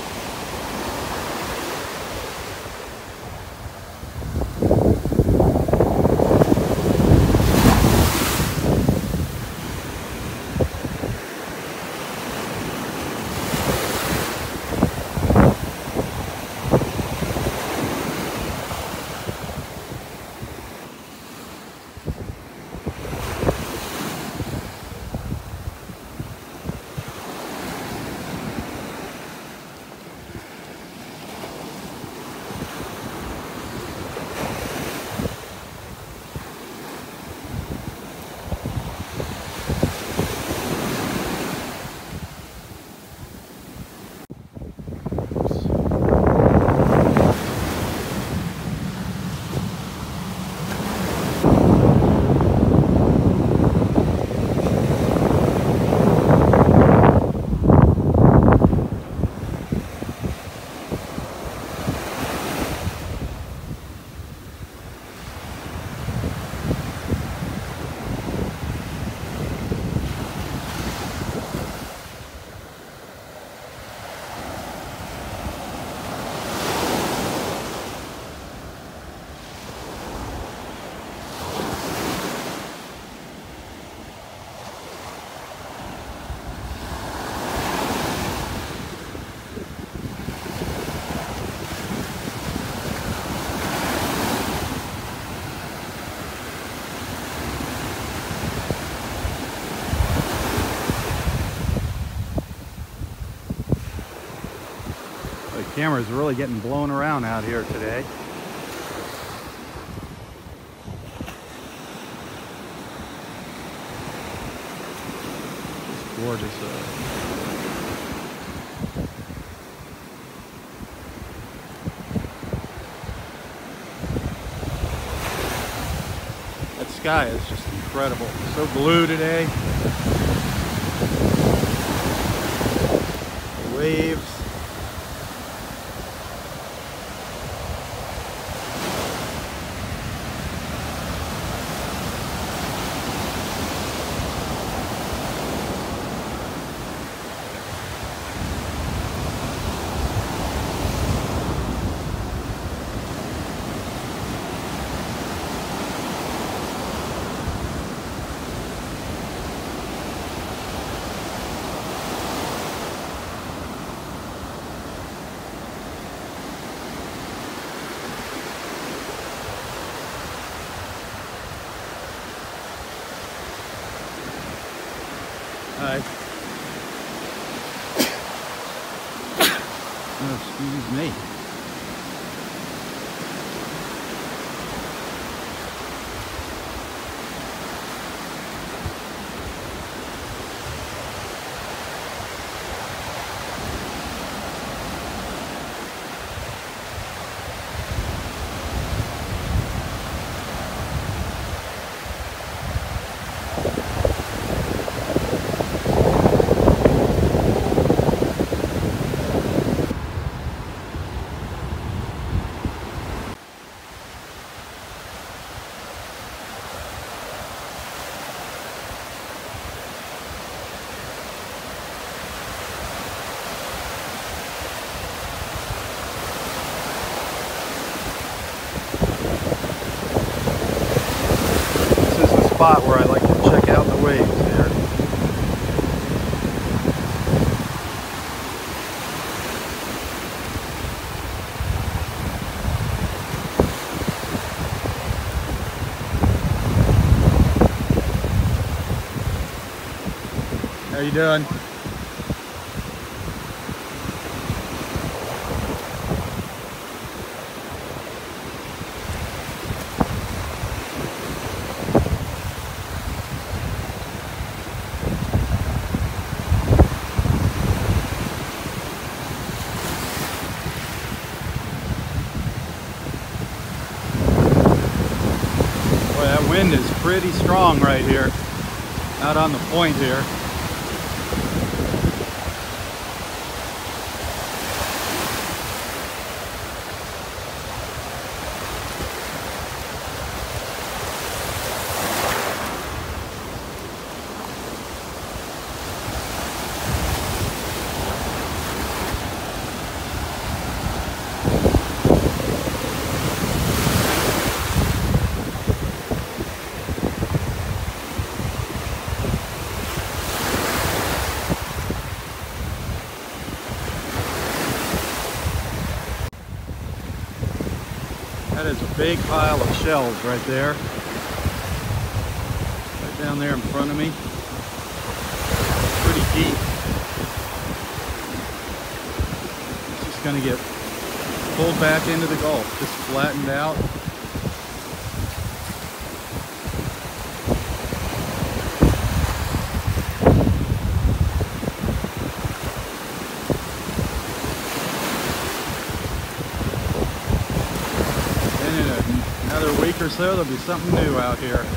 Camera's really getting blown around out here today. It's gorgeous. Uh, that sky is just incredible. So blue today. spot where I like to check out the waves there. How you doing? Big pile of shells right there. Right down there in front of me. Pretty deep. It's just gonna get pulled back into the Gulf, just flattened out. Then in a- so, there'll be something new out here.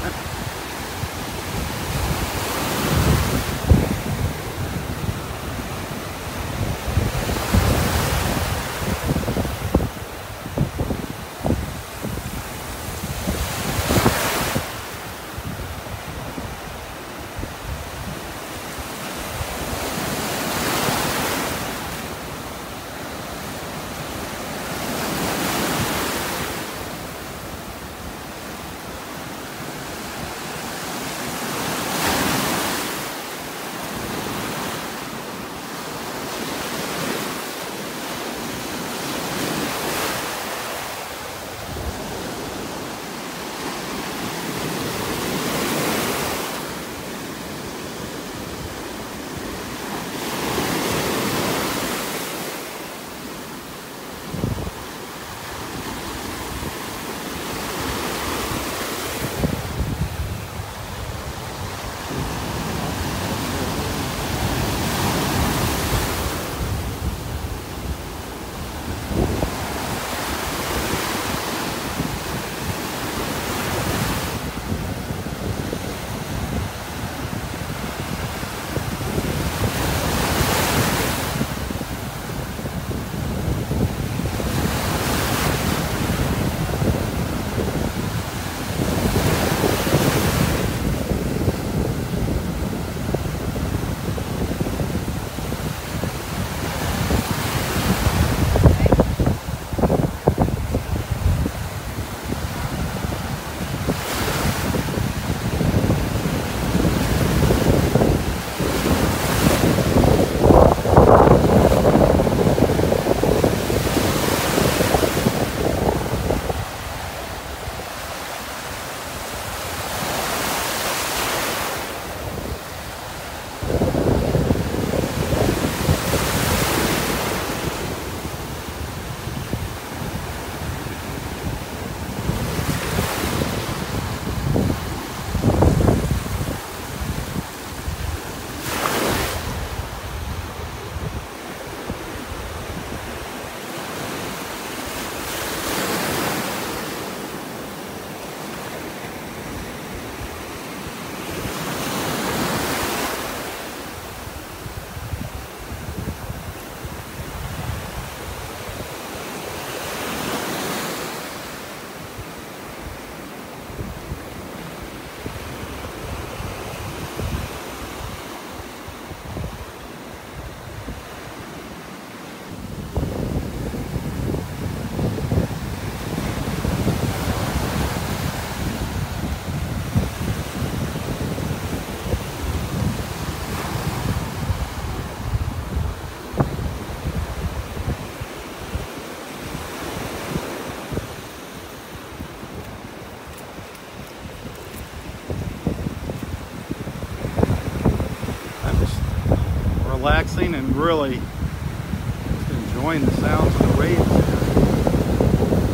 really just enjoying the sounds of the waves here.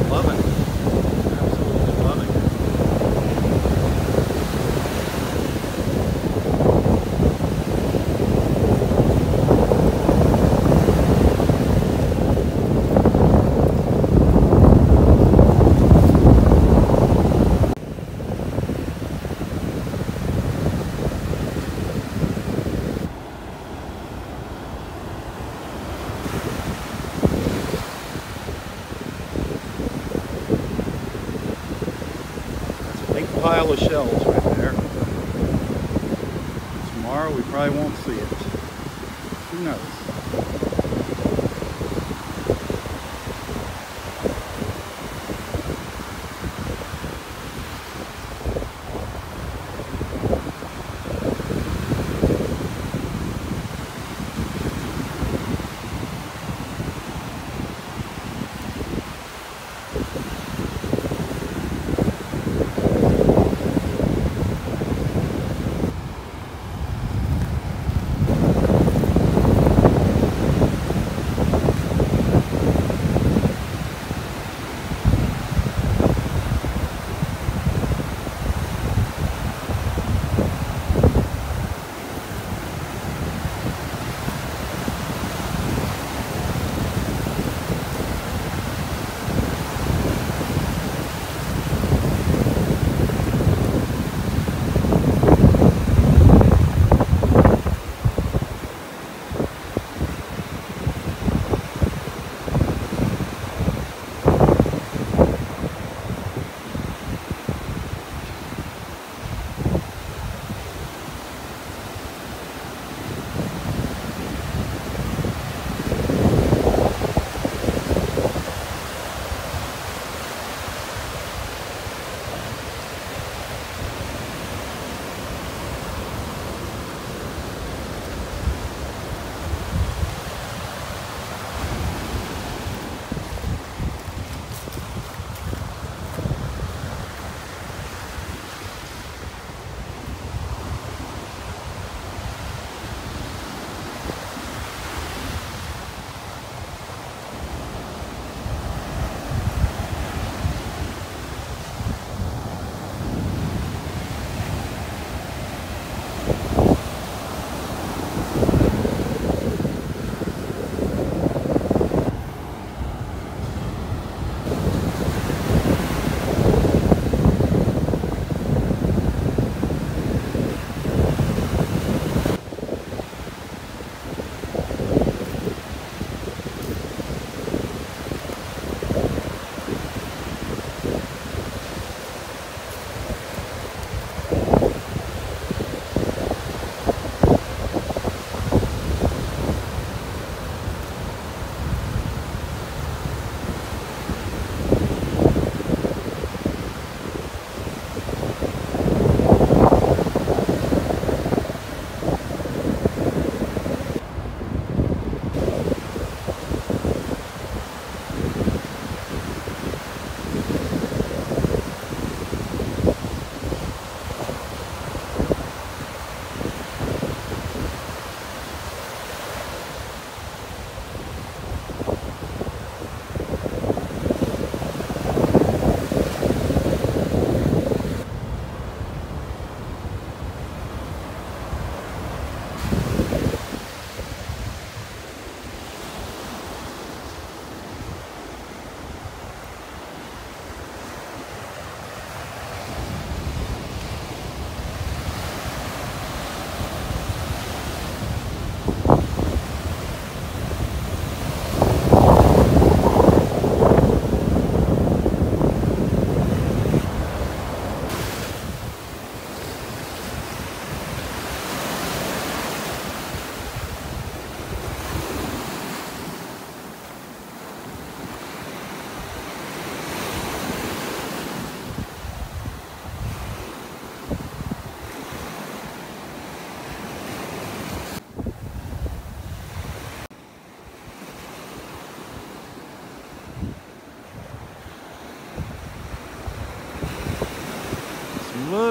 Loving it. Absolutely loving it. That's a big pile of shells right there. Tomorrow we probably won't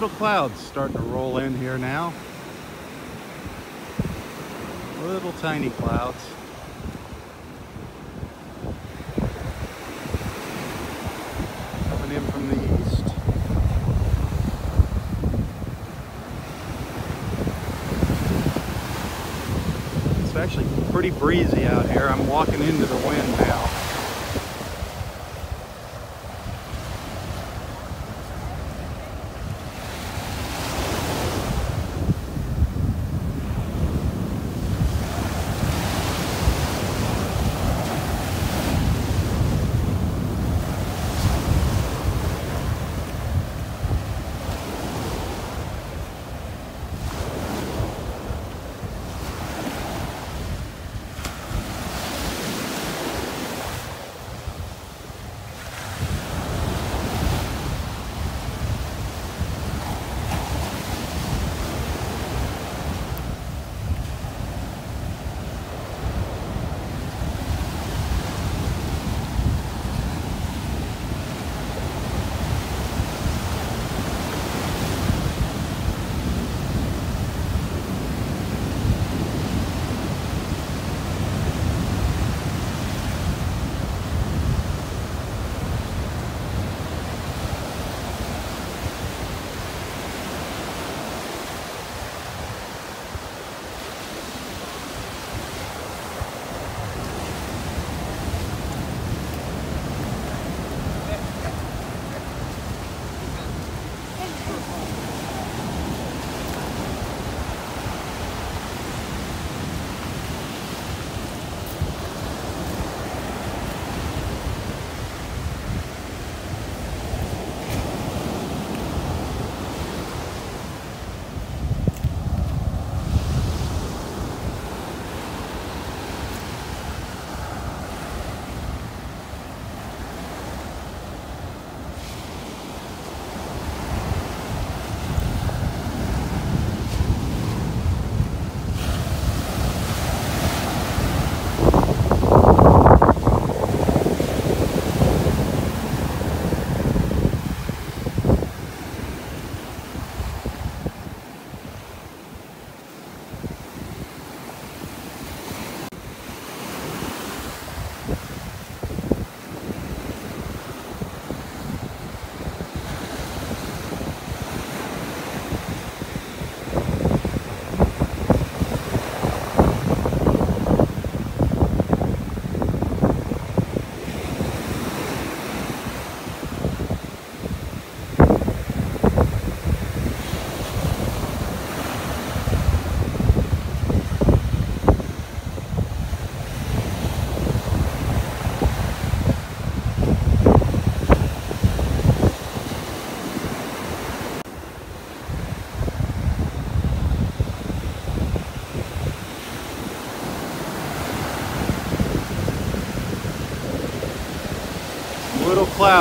little clouds starting to roll in here now. Little tiny clouds. Coming in from the east. It's actually pretty breezy out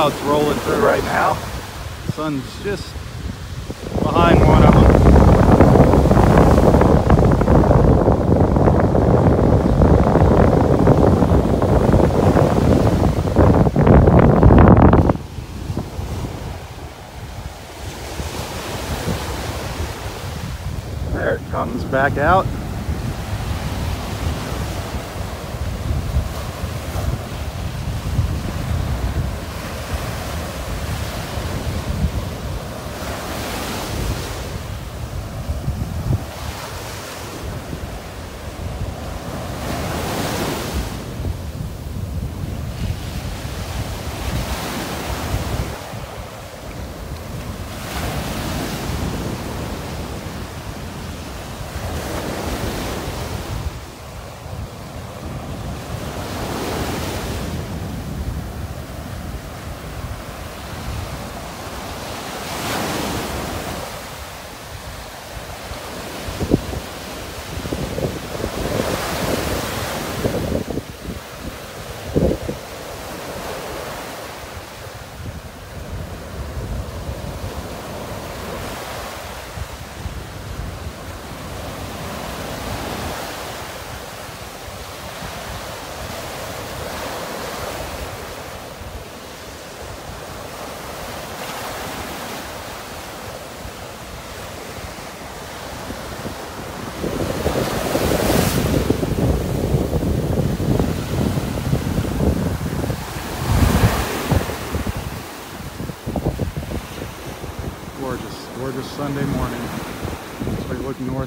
clouds rolling through right now. Sun's just behind one of them. There it comes back out.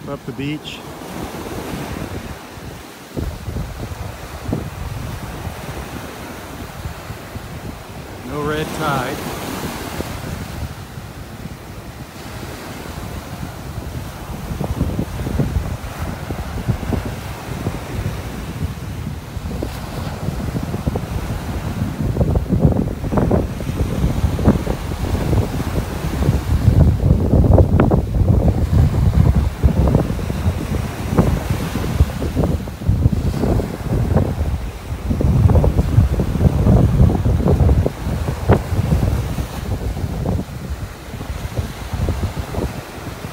Up the beach. No red tide.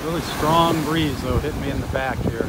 Really strong breeze though hitting me in the back here.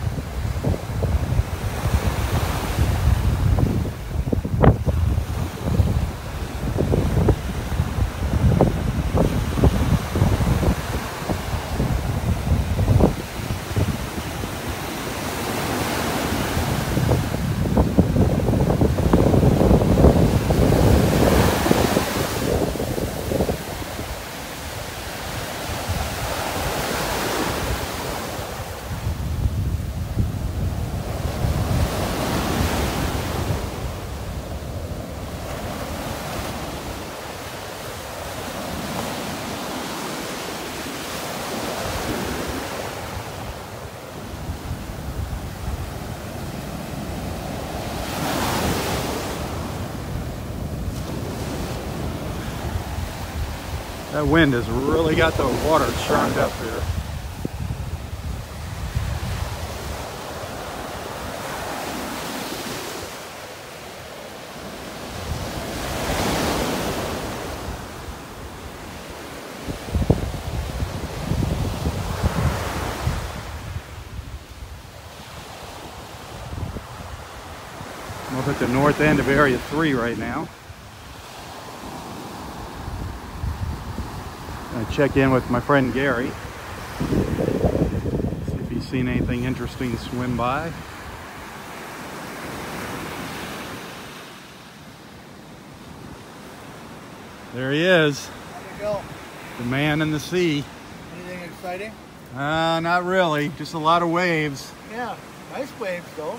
That wind has really got the water churned up here. Up at the north end of Area 3 right now. Check in with my friend Gary. See if he's seen anything interesting swim by. There he is, the man in the sea. Anything exciting? Uh, not really, just a lot of waves. Yeah, nice waves though.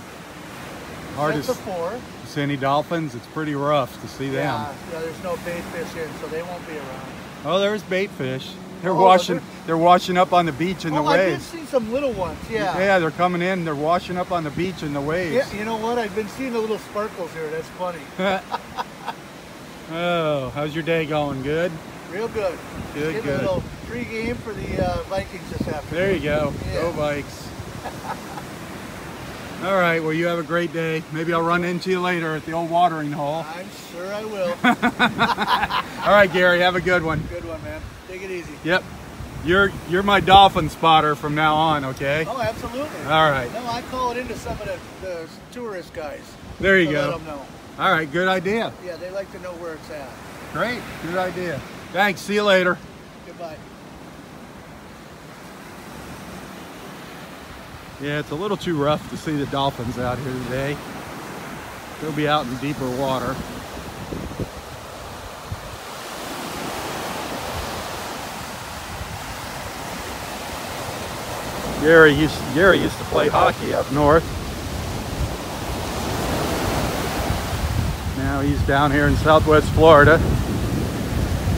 Hard to see any dolphins. It's pretty rough to see them. Yeah, yeah, there's no bait fish in, so they won't be around. Oh, there's bait fish. They're Oh, washing. they're- They're washing up on the beach in the waves. I've see some little ones. Yeah. Yeah, they're coming in. They're washing up on the beach in the waves. Yeah, you know what? I've been seeing the little sparkles here. That's funny. oh, how's your day going? Good? Real good. Good, Getting good. a little pre-game for the uh, Vikings this afternoon. There you go. Go Yeah. All right, well, you have a great day. Maybe I'll run into you later at the old watering hole. I'm sure I will. All right, Gary, have a good one. good one, man. Take it easy. Yep. You're you're my dolphin spotter from now on, okay? Oh, absolutely. All right. No, I call it into some of the, the tourist guys. There you go. Let them know. All right, good idea. Yeah, they like to know where it's at. Great, good idea. Thanks, see you later. Goodbye. Yeah, it's a little too rough to see the dolphins out here today. They'll be out in deeper water. Gary used, Gary used to play hockey up north. Now he's down here in southwest Florida.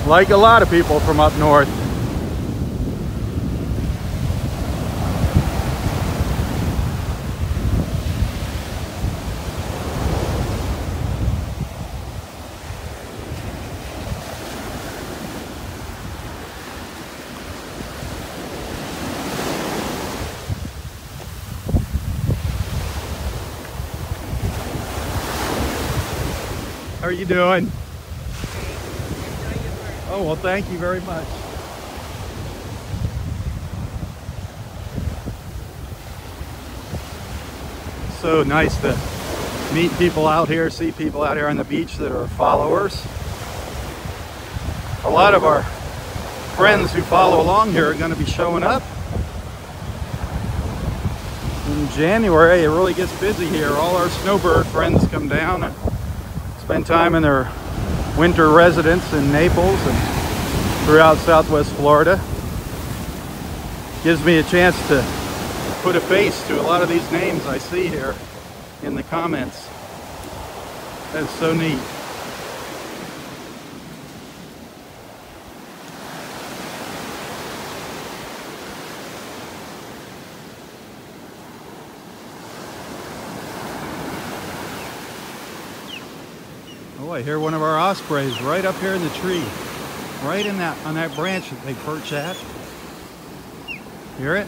Like a lot of people from up north. How are you doing? Oh, well, thank you very much. So nice to meet people out here, see people out here on the beach that are followers. A lot of our friends who follow along here are going to be showing up. In January, it really gets busy here. All our snowbird friends come down and spend time in their winter residence in Naples and throughout southwest Florida. gives me a chance to put a face to a lot of these names I see here in the comments. That's so neat. Oh, I hear one of our ospreys right up here in the tree. Right in that on that branch that they perch at. Hear it?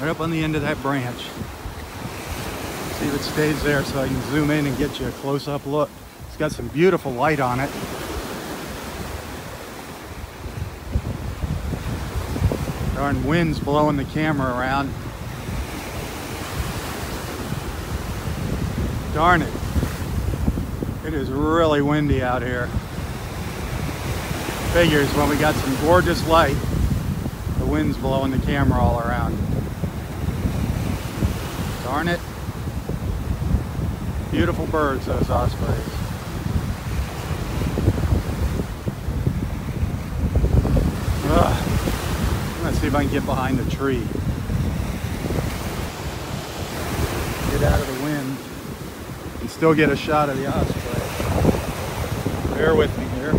Right up on the end of that branch. See if it stays there so I can zoom in and get you a close-up look. It's got some beautiful light on it. Darn wind's blowing the camera around. Darn it. It is really windy out here. Figures when we got some gorgeous light, the wind's blowing the camera all around. Darn it. Beautiful birds, those ospreys. Ugh. Gonna see if I can get behind the tree. Get out of the wind and still get a shot of the osprey. Bear with me here.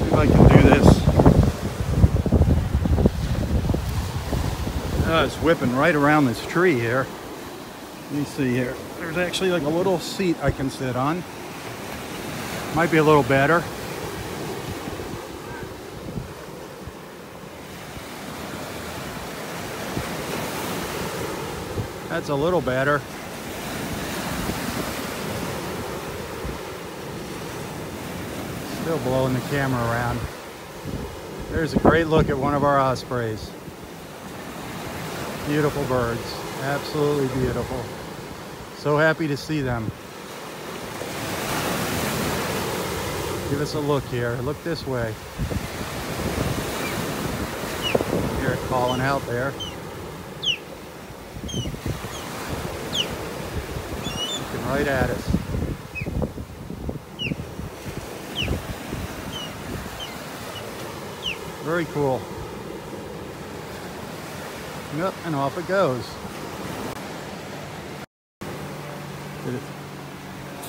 See if I can do this. It's whipping right around this tree here. Let me see here. There's actually like a little seat I can sit on. Might be a little better. That's a little better. Still blowing the camera around. There's a great look at one of our ospreys. Beautiful birds. Absolutely beautiful. So happy to see them. Give us a look here. Look this way. Hear it calling out there. Looking right at us. Very cool. Yep, and off it goes.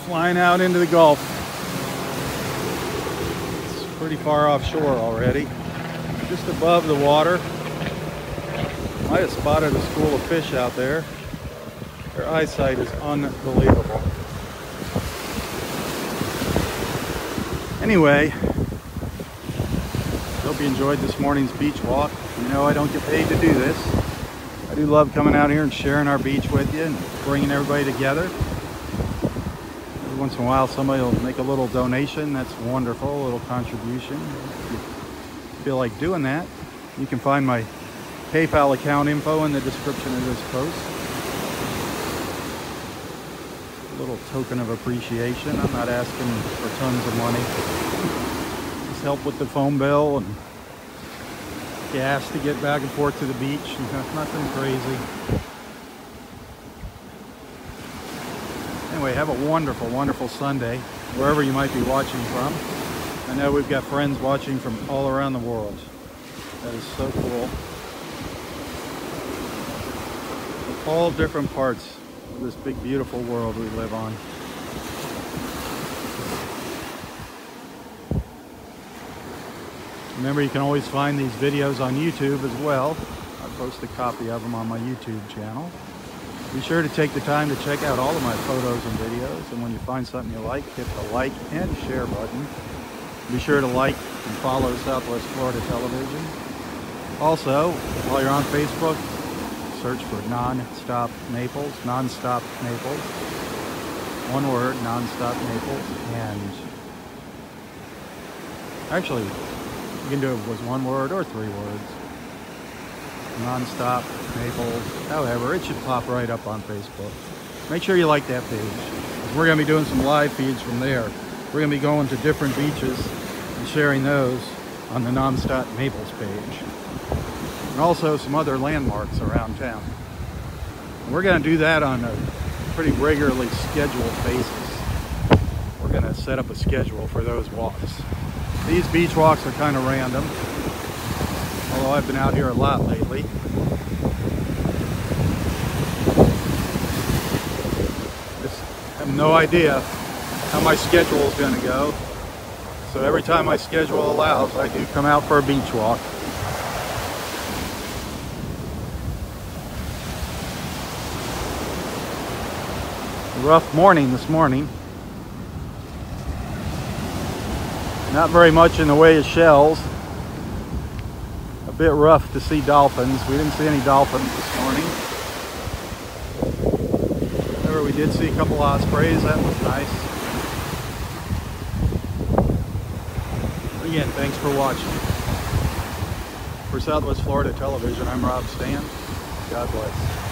Flying out into the Gulf. It's pretty far offshore already. Just above the water. I have spotted a school of fish out there. Their eyesight is unbelievable. Anyway, hope you enjoyed this morning's beach walk. You know I don't get paid to do this. I do love coming out here and sharing our beach with you and bringing everybody together. Every once in a while somebody will make a little donation. That's wonderful, a little contribution. If you feel like doing that, you can find my PayPal account info in the description of this post. A little token of appreciation. I'm not asking for tons of money. Just help with the phone bill and gas to get back and forth to the beach. Nothing crazy. Anyway, have a wonderful, wonderful Sunday, wherever you might be watching from. I know we've got friends watching from all around the world. That is so cool. All different parts of this big, beautiful world we live on. Remember, you can always find these videos on YouTube as well. I post a copy of them on my YouTube channel. Be sure to take the time to check out all of my photos and videos. And when you find something you like, hit the like and share button. Be sure to like and follow Southwest Florida Television. Also, while you're on Facebook, search for Non-Stop Naples, Non-Stop Naples. One word, Non-Stop Naples. And actually, you can do it with one word or three words. Non-stop, Naples, however, it should pop right up on Facebook. Make sure you like that page. We're going to be doing some live feeds from there. We're going to be going to different beaches and sharing those on the Nonstop Naples page. And also some other landmarks around town. And we're going to do that on a pretty regularly scheduled basis. We're going to set up a schedule for those walks. These beach walks are kind of random. Although I've been out here a lot lately. Just have no idea how my schedule is going to go. So every time my schedule allows, I do come out for a beach walk. rough morning this morning. Not very much in the way of shells. A bit rough to see dolphins. We didn't see any dolphins this morning. However, we did see a couple of ospreys. That was nice. Again, thanks for watching. For Southwest Florida Television, I'm Robb Stan. God bless.